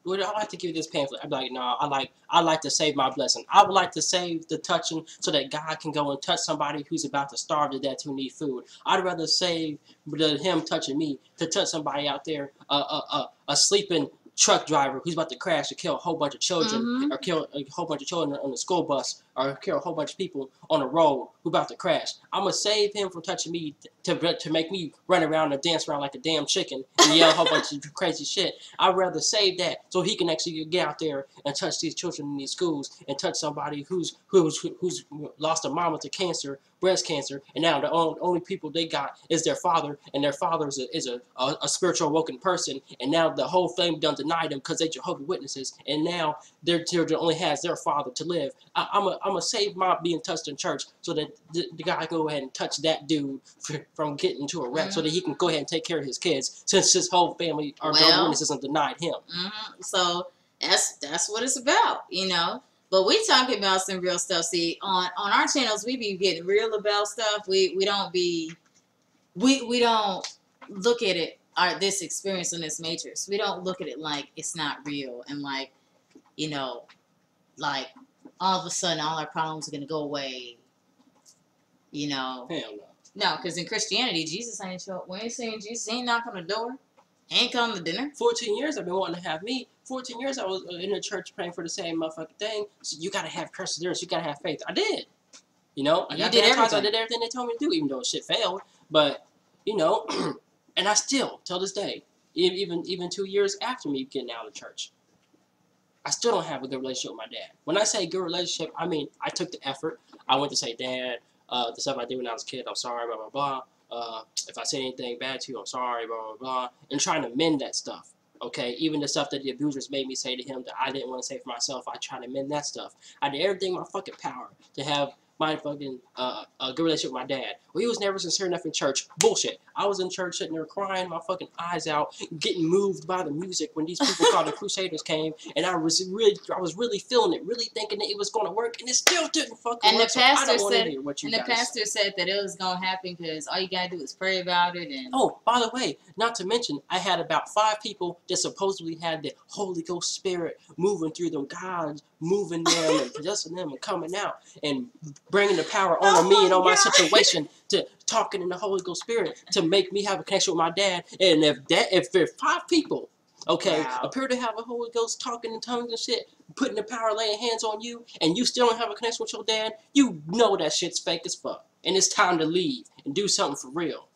would I like to give you this pamphlet? I'd be like, no, I like I like to save my blessing. I would like to save the touching so that God can go and touch somebody who's about to starve to death who need food. I'd rather save than him touching me to touch somebody out there, a uh, uh, uh, a sleeping truck driver who's about to crash to kill a whole bunch of children Mhm. or kill a whole bunch of children on the school bus or kill a whole bunch of people on the road who about to crash. I'm gonna save him from touching me to to make me run around and dance around like a damn chicken and yell a whole bunch of crazy shit. I'd rather save that so he can actually get out there and touch these children in these schools and touch somebody who's who's who's lost a mama to cancer, breast cancer, and now the only, only people they got is their father, and their father is a is a, a, a spiritual awoken person, and now the whole thing done denied them because they Jehovah Witnesses, and now their children only has their father to live. I, I'm a I'm gonna save my being touched in church so that the, the guy can go ahead and touch that dude f- from getting to a wreck, so that he can go ahead and take care of his kids, since his whole family are Jehovah Well- Witnesses and denied him. hmm So that's that's what it's about, you know. But we talking about some real stuff. See, on on our channels, we be getting real about stuff. We we don't be we we don't look at it our this experience in this matrix. We don't look at it like it's not real and like you know, like all of a sudden all our problems are gonna go away. You know, Hell no. no, because in Christianity, Jesus ain't show up. When you saying Jesus, ain't knock on the door, he ain't come to dinner. 14 years I've been wanting to have me. 14 years I was uh, in the church praying for the same motherfucking thing. So you gotta have perseverance. You gotta have faith. I did. You know, I You got did baptized. I everything. did everything they told me to do, even though shit failed. But you know, and I still, till this day, even even two years after me getting out of church, I still don't have a good relationship with my dad. When I say good relationship, I mean I took the effort. I went to say, Dad, uh, the stuff I did when I was a kid, I'm sorry, blah blah blah. Uh, if I said anything bad to you, I'm sorry, blah blah blah, and trying to mend that stuff. Okay, even the stuff that the abusers made me say to him that I didn't want to say for myself, I tried to mend that stuff. I did everything in my fucking power to have my fucking uh, a good relationship with my dad. Well, he was never sincere enough in church. Bullshit. I was in church sitting there crying my fucking eyes out, getting moved by the music when these people called the Crusaders came, and I was really, I was really feeling it, really thinking that it was going to work, and it still didn't fucking And the work. so I pastor don't said- hear what you And the pastor said that it was gonna happen because all you gotta do is pray about it and Oh, by the way, not to mention, I had about five people that supposedly had the Holy Ghost Spirit moving through them, God moving them and possessing them and coming out and bringing the power Oh on me and on my God. situation to talking in the Holy Ghost Spirit to make me have a connection with my dad. And if that, if there five people, okay, Wow. appear to have a Holy Ghost talking in tongues and shit, putting the power, laying hands on you, and you still don't have a connection with your dad, you know that shit's fake as fuck. And it's time to leave and do something for real.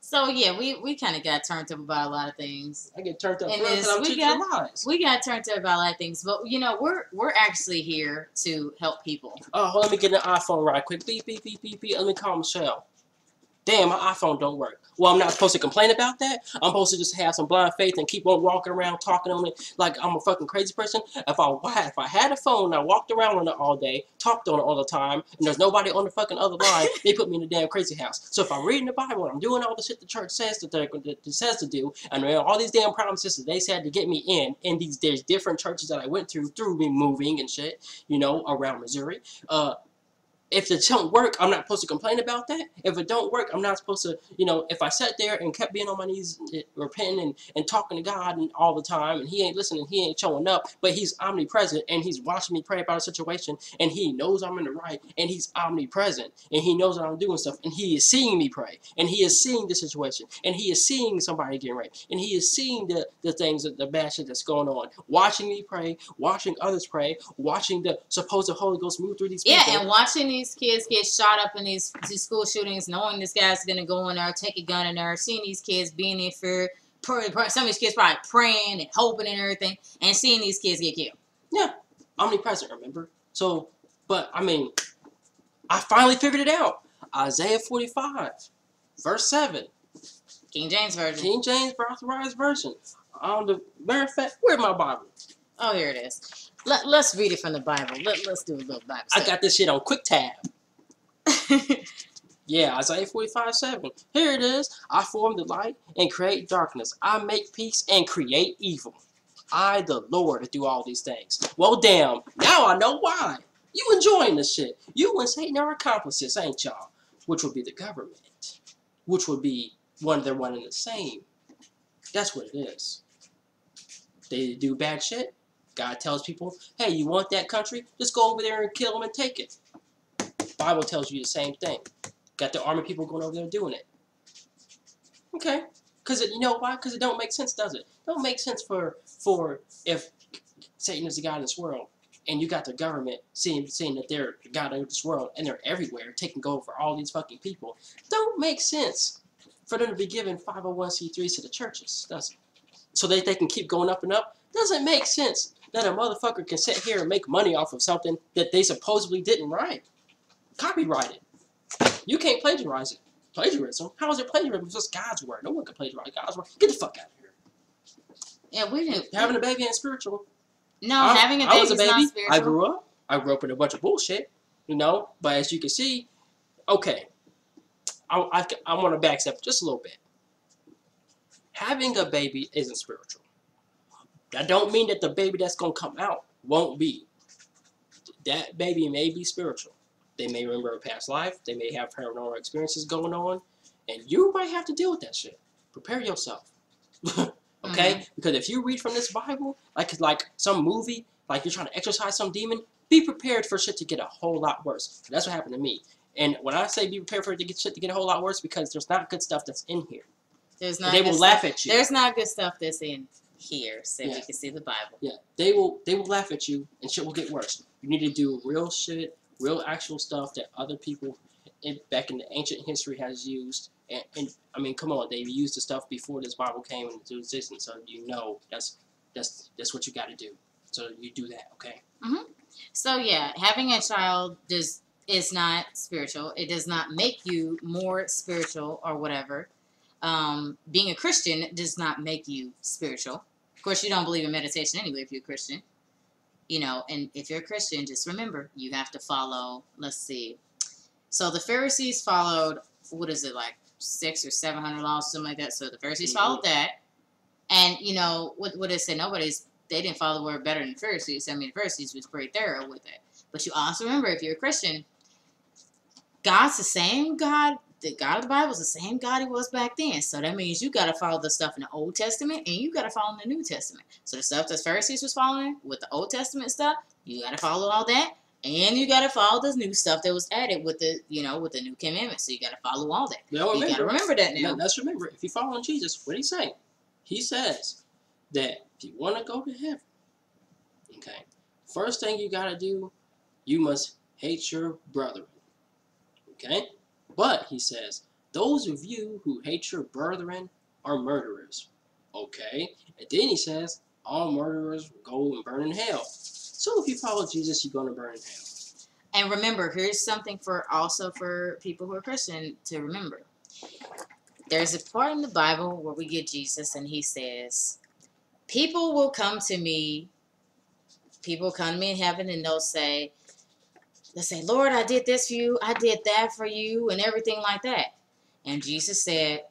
so yeah, we, we kinda got turned up about a lot of things. I get turned up And because I'm we got- lies. We got turned up about a lot of things, but you know, we're we're actually here to help people. Oh, let me get an iPhone right quick. Beep, beep, beep, beep, beep. Let me call Michelle. Damn, my iPhone don't work. Well, I'm not supposed to complain about that. I'm supposed to just have some blind faith and keep on walking around talking on it like I'm a fucking crazy person. If I if I had a phone and I walked around on it all day, talked on it all the time, and there's nobody on the fucking other line, they put me in a damn crazy house. So if I'm reading the Bible and I'm doing all the shit the church says that, that says to do, and all these damn promises that they said to get me in, in these there's different churches that I went through through me moving and shit, you know, around Missouri. Uh, if it don't work, I'm not supposed to complain about that. If it don't work, I'm not supposed to, you know, if I sat there and kept being on my knees, repenting and, and talking to God and all the time, and He ain't listening, He ain't showing up, but He's omnipresent and He's watching me pray about a situation, and He knows I'm in the right, and He's omnipresent, and He knows that I'm doing stuff, and He is seeing me pray, and He is seeing the situation, and He is seeing somebody getting raped, and He is seeing the, the things, that the bad shit that's going on, watching me pray, watching others pray, watching the supposed Holy Ghost move through these people. Yeah, and watching these kids get shot up in these, these school shootings, knowing this guy's gonna go in there, take a gun in there, seeing these kids being in fear, pray, pray, some of these kids probably praying and hoping and everything, and seeing these kids get killed. Yeah, omnipresent, remember? So, but I mean, I finally figured it out. Isaiah 45, verse 7, King James version. King James Authorized Version. On the matter of fact, where's my Bible? Oh, here it is. Let, let's read it from the Bible. Let, let's do a little Bible Study. I got this shit on quick tab. Yeah, Isaiah 45, 7. Here it is. I form the light and create darkness. I make peace and create evil. I, the Lord, do all these things. Well, damn. Now I know why. You enjoying this shit. You and Satan are accomplices, ain't y'all? Which would be the government. Which would be one they're one and the same. That's what it is. They do bad shit. God tells people, hey, you want that country? Just go over there and kill them and take it. Bible tells you the same thing. Got the army people going over there doing it. Okay. Because you know why? Because it don't make sense, does it? Don't make sense for for if Satan is the God of this world, and you got the government saying saying that they're the God of this world, and they're everywhere taking over all these fucking people. Don't make sense for them to be giving 501c3s to the churches, does it? So that they can keep going up and up. Doesn't make sense that a motherfucker can sit here and make money off of something that they supposedly didn't write. Copyrighted. You can't plagiarize it. Plagiarism? How is it plagiarism? It's just God's word. No one can plagiarize God's word. Get the fuck out of here. Yeah, we didn't. Having a baby ain't spiritual. no, I, having a baby is baby. not spiritual. I grew up. I grew up in a bunch of bullshit, you know. But as you can see, okay, I I, I want to backstep just a little bit. Having a baby isn't spiritual. That don't mean that the baby that's gonna come out won't be. That baby may be spiritual. They may remember a past life. They may have paranormal experiences going on, and you might have to deal with that shit. Prepare yourself. okay? Mm-hmm. Because if you read from this Bible, like like some movie, like you're trying to exorcise some demon, be prepared for shit to get a whole lot worse. That's what happened to me. And when I say be prepared for it to get shit to get a whole lot worse, because there's not good stuff that's in here. There's not. they will stuff- laugh at you. There's not good stuff that's in here, so Yeah. you can see the Bible. Yeah, they will they will laugh at you, and shit will get worse. You need to do real shit, real actual stuff that other people in, back in the ancient history has used. And, and I mean, come on, they've used the stuff before this Bible came into existence, so you know that's that's that's what you got to do. So you do that, okay? Mm-hmm. So yeah, having a child does is not spiritual. It does not make you more spiritual or whatever. Um, being a Christian does not make you spiritual. Of course, you don't believe in meditation anyway if you're a Christian. You know, and if you're a Christian, just remember you have to follow. Let's see. So the Pharisees followed what is it like six or seven hundred laws, something like that. So the Pharisees Mhm. followed that, and you know what? What they say? Nobody's they didn't follow the word better than the Pharisees. I mean, the Pharisees was pretty thorough with it. But you also remember, if you're a Christian, God's the same God. The God of the Bible is the same God he was back then. So that means you got to follow the stuff in the Old Testament and you got to follow in the New Testament. So the stuff that Pharisees was following with the Old Testament stuff, you got to follow all that. And you got to follow the new stuff that was added with the, you know, with the new commandments. So you got to follow all that. Now You got to remember that now. Let's remember, if you follow Jesus, what did he say? He says that if you want to go to heaven, okay, first thing you got to do, you must hate your brethren. Okay? But, he says, those of you who hate your brethren are murderers. Okay? And then he says, all murderers go and burn in hell. So if you follow Jesus, you're going to burn in hell. And remember, here's something for also for people who are Christian to remember. There's a part in the Bible where we get Jesus and he says, People will come to me, people come to me in heaven and they'll say, They'll say, Lord, I did this for you, I did that for you, and everything like that. And Jesus said,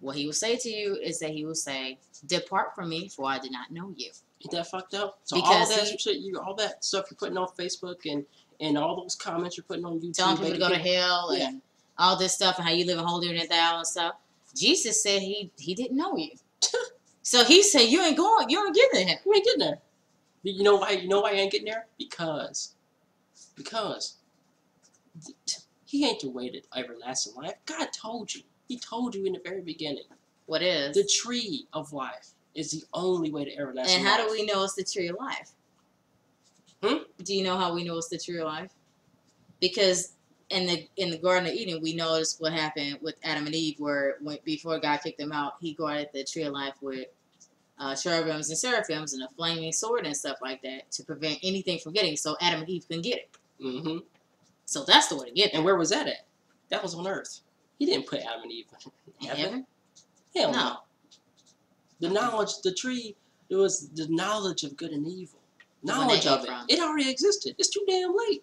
What he will say to you is that he will say, Depart from me, for I did not know you. Ain't that fucked up? So all that he- shit, you all that stuff you're putting on Facebook and and all those comments you're putting on YouTube, telling people to go to hell Yeah. and all this stuff and how you live in holier than thou and stuff. Jesus said he he didn't know you. so he said you ain't going, you ain't getting there. You ain't getting there. You know why? You know why you ain't getting there? Because, because he ain't the way to everlasting life. God told you. He told you in the very beginning. What is? The tree of life is the only way to everlasting life. and life. how do we know it's the tree of life? Hmm? Do you know how we know it's the tree of life? Because in the in the Garden of Eden, we noticed what happened with Adam and Eve, where when, before God kicked them out, He guarded the tree of life with uh, cherubims and seraphims and a flaming sword and stuff like that to prevent anything from getting. So Adam and Eve couldn't get it. Hmm So that's the way to get there. And where was that at? That was on earth. He didn't put Adam and Eve in heaven. heaven? Hell no. No. The knowledge, the tree, it was the knowledge of good and evil. Knowledge of it. from. It already existed. It's too damn late.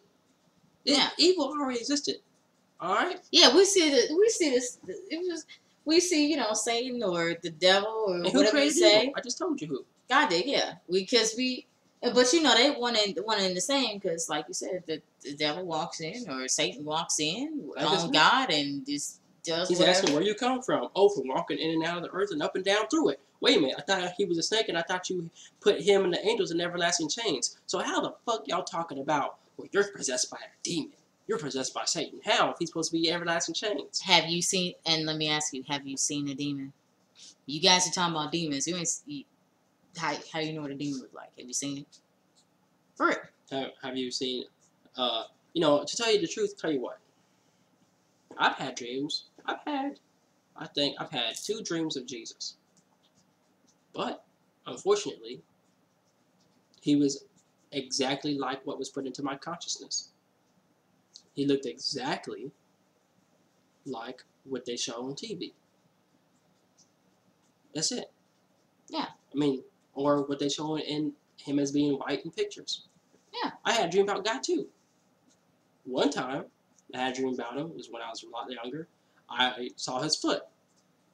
It- Yeah. Evil already existed. All right. Yeah, we see the we see this. It was we see you know Satan or the devil or And who whatever you say. evil? I just told you who. God did, yeah. Because we, but you know they one and one and the same. Because like you said, the, the devil walks in or Satan walks in That on. God and just does He's whatever. asking where you come from. Oh, from walking in and out of the earth and up and down through it. wait a minute, I thought he was a snake, and I thought you put him and the angels in everlasting chains. So how the fuck y'all talking about? Well, you're possessed by a demon. You're possessed by Satan. How if he's supposed to be everlasting chains? Have you seen? And let me ask you: Have you seen a demon? You guys are talking about demons. You ain't. How how you know what a demon looks like? Have you seen it? For real? Have, have you seen? Uh, you know, to tell you the truth, tell you what. I've had dreams. I've had, I think I've had two dreams of Jesus. But unfortunately, he was exactly like what was put into my consciousness. He looked exactly like what they show on TV. That's it. Yeah. I mean, or what they show in him as being white in pictures. Yeah. I had a dream about God too. One time, I had a dream about him. It was when I was a lot younger. I saw his foot,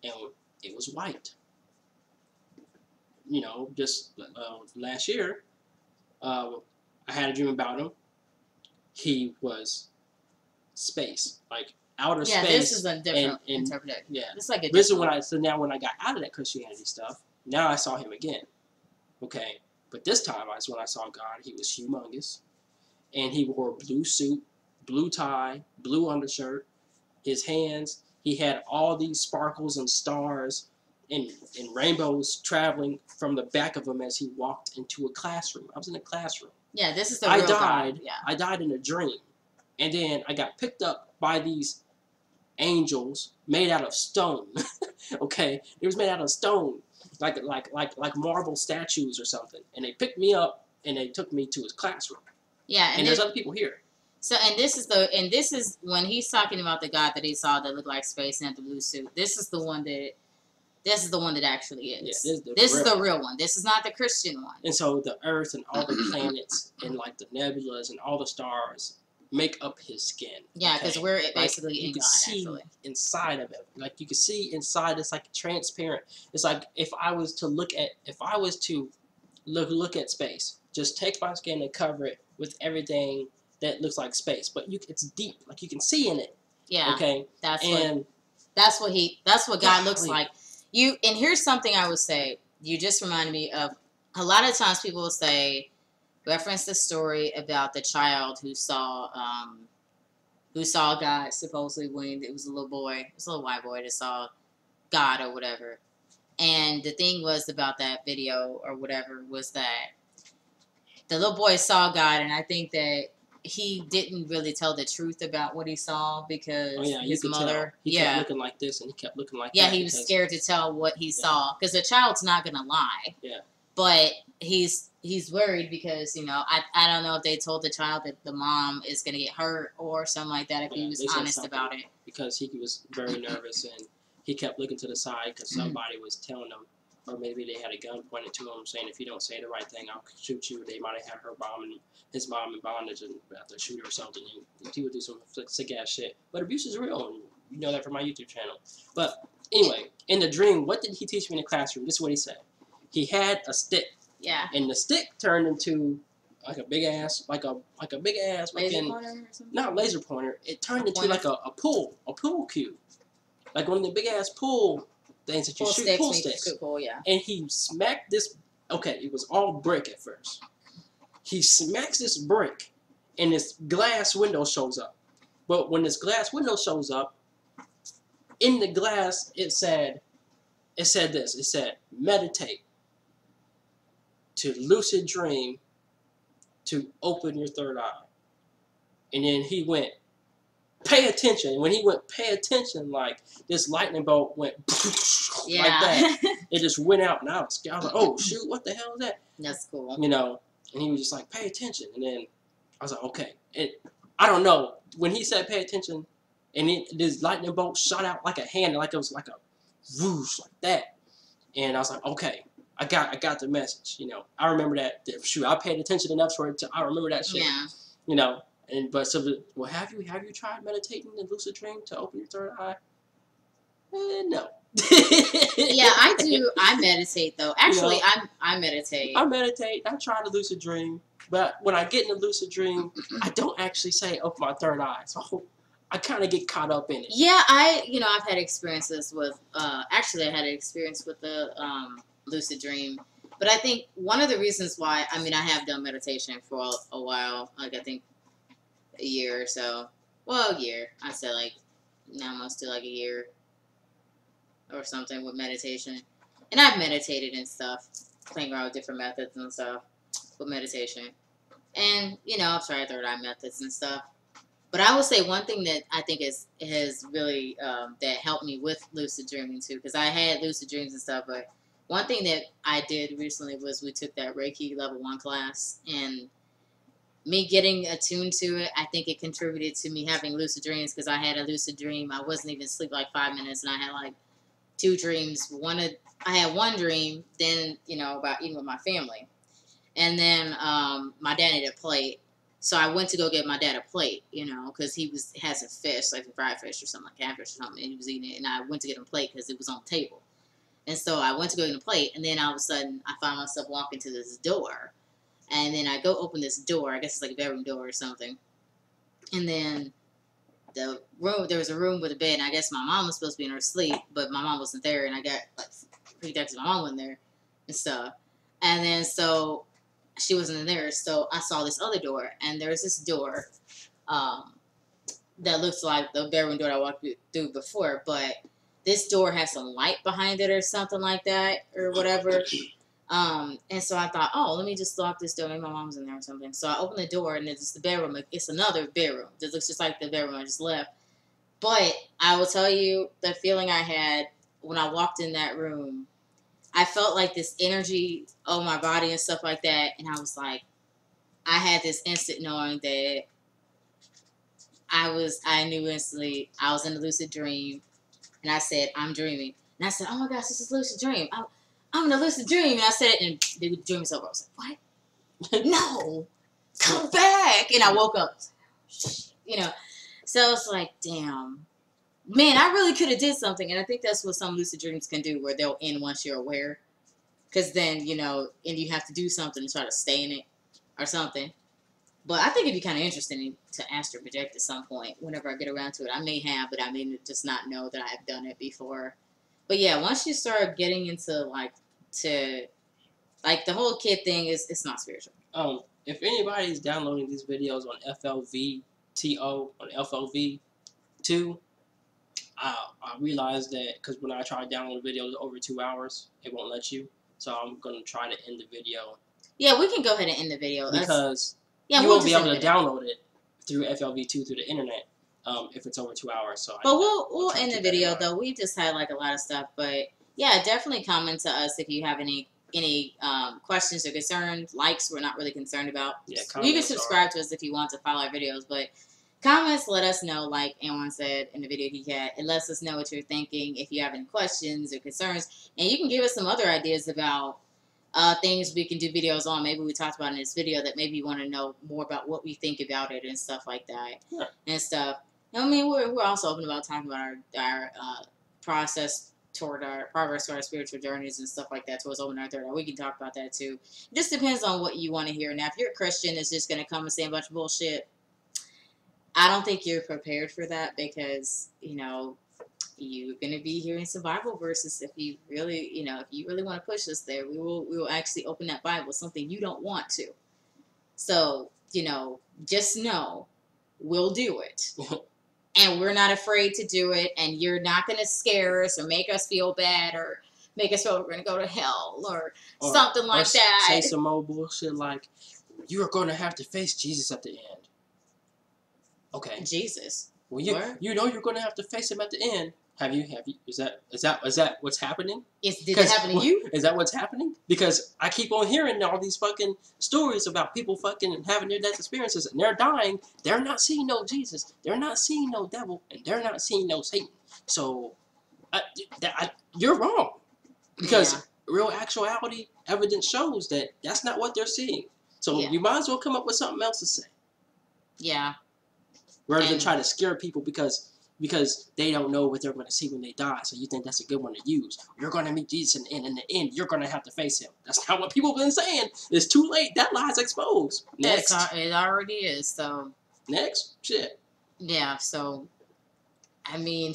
and it was white. You know, just uh, last year, uh, I had a dream about him. He was space, like outer Yeah, space. this is a different and- interpretation. yeah. It's like a This is different- when I so now when I got out of that Christianity stuff, now I saw him again. Okay. But this time I when I saw God, he was humongous. And he wore a blue suit, blue tie, blue undershirt, his hands, he had all these sparkles and stars and, and rainbows traveling from the back of him as he walked into a classroom. I was in a classroom. Yeah, this is the I God. died. Yeah. I died in a dream. And then I got picked up by these angels made out of stone. okay? It was made out of stone. Like like like like marble statues or something. And they picked me up and they took me to his classroom. Yeah, And, and, there's other people here. so and this is the and this is when he's talking about the God that he saw that looked like space and had the blue suit. This is the one that this is the one that actually Yeah, is. this is the this is real- the real one. This is not the Christian one. And so the earth and all the planets and like the nebulas and all the stars make up his skin. Yeah, because okay? we're Like, basically you can God see actually. inside of it. Like you can see inside. It's like transparent. It's like if I was to look at, if I was to look look at space, just take my skin and cover it with everything that looks like space. But you, it's deep. Like you can see in it. Yeah, Okay. that's what And that's what he that's what God looks like. You and here's something I would say. You just reminded me of a lot of times people will say reference the story about the child who saw um who saw God supposedly when it was a little boy, it was a little white boy that saw God or whatever. And the thing was about that video or whatever was that the little boy saw God and I think that he didn't really tell the truth about what he saw because oh yeah, his mother. He yeah kept looking like this and he kept looking like yeah, that. he was scared to tell what he saw because the child's not gonna lie. Yeah. But he's he's worried because you know I, I don't know if they told the child that the mom is gonna get hurt or something like that if Yeah, he was honest about it. because he was very nervous and he kept looking to the side because Mm-hmm. somebody was telling him, or maybe they had a gun pointed to him saying, if you don't say the right thing, I'll shoot you. They might have had her mom and his mom in bondage and about to shoot her or something. And he would do some sick ass shit. But abuse is real, and you know that from my YouTube channel. But anyway, in the dream, what did he teach me in the classroom? This is what he said. He had a stick, Yeah. and the stick turned into like a big ass, like a like a big ass, Laser fucking pointer not laser pointer. It turned into Pointer? like a, a pool, a pool cue, like one of the big ass pool things that you Pool shoot sticks, pool sticks. shoot pool, yeah. And he smacked this. Okay, it was all brick at first. He smacks this brick, and this glass window shows up. But when this glass window shows up, in the glass it said, it said this. It said meditate, to lucid dream, to open your third eye. And then he went, pay attention. When he went, pay attention, like this lightning bolt went Yeah. like that. It just went out, and I was scared. I was like, oh shoot, what the hell is that? That's cool. You know. And he was just like, pay attention. And then I was like, okay. And I don't know when he said pay attention, and it, this lightning bolt shot out like a hand, like it was like a whoosh like that. And I was like, okay. I got, I got the message. You know, I remember that. Shoot, I paid attention enough for it to. I remember that shit Yeah. you know. And but so, the, well, have you have you tried meditating and lucid dream to open your third eye? Eh, no. Yeah, I do. I meditate though. Actually, I I meditate. I meditate. I try to lucid dream, but when I get in a lucid dream, I don't actually say open my third eye. So I kind of get caught up in it. Yeah, I you know I've had experiences with uh actually I had an experience with the um lucid dream. But I think one of the reasons why I mean I have done meditation for a, while, like I think a year or so. Well, a year. I said like now almost to like a year or something with meditation. And I've meditated and stuff, playing around with different methods and stuff with meditation. And, you know, I've tried third eye methods and stuff. But I will say one thing that I think is has really um, that helped me with lucid dreaming too, because I had lucid dreams and stuff. But one thing that I did recently was we took that Reiki level one class, and me getting attuned to it, I think it contributed to me having lucid dreams because I had a lucid dream. I wasn't even asleep like five minutes, and I had like two dreams. One of I had one dream, then you know about eating with my family, and then um, my dad needed a plate, so I went to go get my dad a plate, you know, because he was has a fish, like a fried fish or something, like catfish or something, and he was eating it, and I went to get him a plate because it was on the table, and so I went to go get a plate, and then all of a sudden I find myself walking to this door, and then I go open this door, I guess it's like a bedroom door or something, and then the room there was a room with a bed, and I guess my mom was supposed to be in her sleep, but my mom wasn't there, and I got like out because my mom wasn't there and stuff, and then so she wasn't in there, so I saw this other door, and there's this door um, that looks like the bedroom door I walked through before, but this door has some light behind it or something like that or whatever. Um, and so I thought, oh, let me just lock this door. Maybe my mom's in there or something. So I opened the door, and it's the bedroom. It's another bedroom. It looks just like the bedroom I just left. But I will tell you the feeling I had when I walked in that room I felt like this energy on my body and stuff like that. And I was like, I had this instant knowing that I was, I knew instantly I was in a lucid dream. And I said, I'm dreaming. And I said, oh my gosh, this is lucid dream. I'm, I'm in a lucid dream. And I said it, and the dream was over. I was like, what? no, come back. And I woke up. You know, so it's like, damn man, I really could have did something, and I think that's what some lucid dreams can do, where they'll end once you're aware, because then you know, and you have to do something to try to stay in it or something. But I think it'd be kind of interesting to astral project at some point whenever I get around to it. I may have, but I may just not know that I've done it before. But yeah, once you start getting into like to like the whole kid thing is it's not spiritual. Um, if anybody's downloading these videos on FLVTO on FLV two, I, I realized that because when I try to download videos over two hours, it won't let you. So I'm gonna try to end the video. Yeah, we can go ahead and end the video because yeah, you we'll won't be able to download it through FLV2 through the internet um, if it's over two hours. So, but I, we'll we'll end the video though. We've just had like a lot of stuff, but yeah, definitely comment to us if you have any any um, questions or concerns. Likes, we're not really concerned about. Yeah, you can subscribe are. to us if you want to follow our videos, but Comments let us know, like Aaron said in the video he had. It lets us know what you're thinking, if you have any questions or concerns. And you can give us some other ideas about uh, things we can do videos on. Maybe we talked about in this video that maybe you want to know more about what we think about it and stuff like that. Yeah. And stuff. I mean, we're, we're also open about talking about our, our uh, process toward our progress to our spiritual journeys and stuff like that towards open our third eye. We can talk about that too. It just depends on what you want to hear. Now, if you're a Christian that's just going to come and say a bunch of bullshit, I don't think you're prepared for that because, you know, you're going to be hearing Bible verses if you really, you know, if you really want to push us there, we will we will actually open that Bible, something you don't want to. So, you know, just know we'll do it. and we're not afraid to do it and you're not going to scare us or make us feel bad or make us feel we're going to go to hell or, or something like or that. Say some more bullshit like you are going to have to face Jesus at the end. Okay. Jesus. Well, you what? you know you're going to have to face him at the end. Have you? Have you? Is that is that is that what's happening? Is did it happen to you? Is that what's happening? Because I keep on hearing all these fucking stories about people fucking and having near death experiences and they're dying. They're not seeing no Jesus. They're not seeing no devil, and they're not seeing no Satan. So, I, that, I, you're wrong. Because yeah. real actuality evidence shows that that's not what they're seeing. So yeah. you might as well come up with something else to say. Yeah rather and, than try to scare people because because they don't know what they're going to see when they die. So you think that's a good one to use. You're going to meet Jesus, and, in the end, you're going to have to face him. That's not what people have been saying. It's too late. That lie's exposed. Next. it already is. So next, shit. Yeah. So, I mean,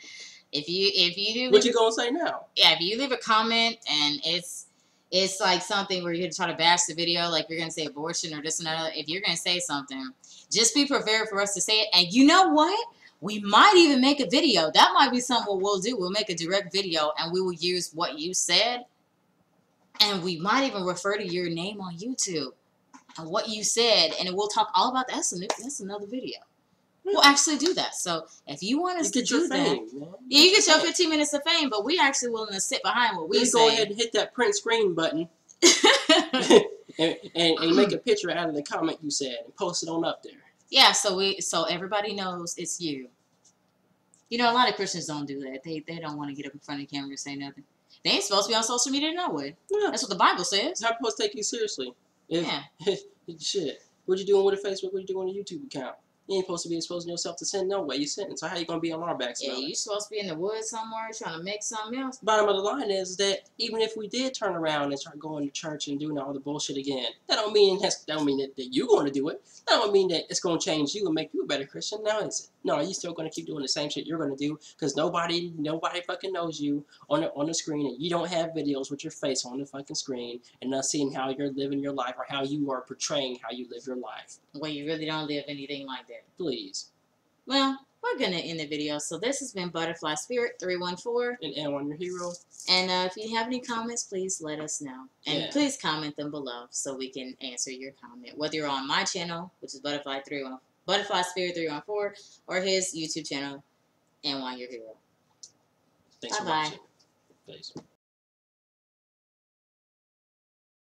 if you if you do What you gonna say now? yeah, if you leave a comment and it's it's like something where you're gonna try to bash the video, like you're gonna say abortion or this and that. If you're gonna say something, just be prepared for us to say it. And you know what? We might even make a video. That might be something we'll do. We'll make a direct video and we will use what you said. And we might even refer to your name on YouTube and what you said, and we'll talk all about that. That's, a new, that's another video. We'll actually do that. So if you want You us to get your do that, fame, man. yeah, you get your 15 minutes of fame, but we're actually willing to sit behind what we We say. go ahead and hit that print screen button and, and, and make a picture out of the comment you said and post it on up there. Yeah, so we so everybody knows it's you. You know, a lot of Christians don't do that. They they don't want to get up in front of the camera and say nothing. They ain't supposed to be on social media no way. Yeah, That's what the Bible says. it's not supposed to take you seriously. If, Yeah. shit. What you doing with a Facebook? What you doing with a YouTube account? You ain't supposed to be exposing yourself to sin no way. You sinning. So how you gonna be on our backs? Yeah, you supposed to be in the woods somewhere trying to make something else. bottom of the line is that even if we did turn around and start going to church and doing all the bullshit again, that don't mean that don't mean that, that you're going to do it. That don't mean that it's going to change you and make you a better Christian. No, is it? No, you still going to keep doing the same shit you're going to do because nobody nobody fucking knows you on the on the screen and you don't have videos with your face on the fucking screen and not seeing how you're living your life or how you are portraying how you live your life. Well, you really don't live anything like that. Please. Well, we're gonna end the video. So this has been Butterfly Spirit 314. And and on your hero. And uh, if you have any comments, please let us know. And Yeah. please comment them below so we can answer your comment. Whether you're on my channel, which is Butterfly 31, Butterfly Spirit 314, or his YouTube channel, and Why Your Hero. Thanks for Bye-bye.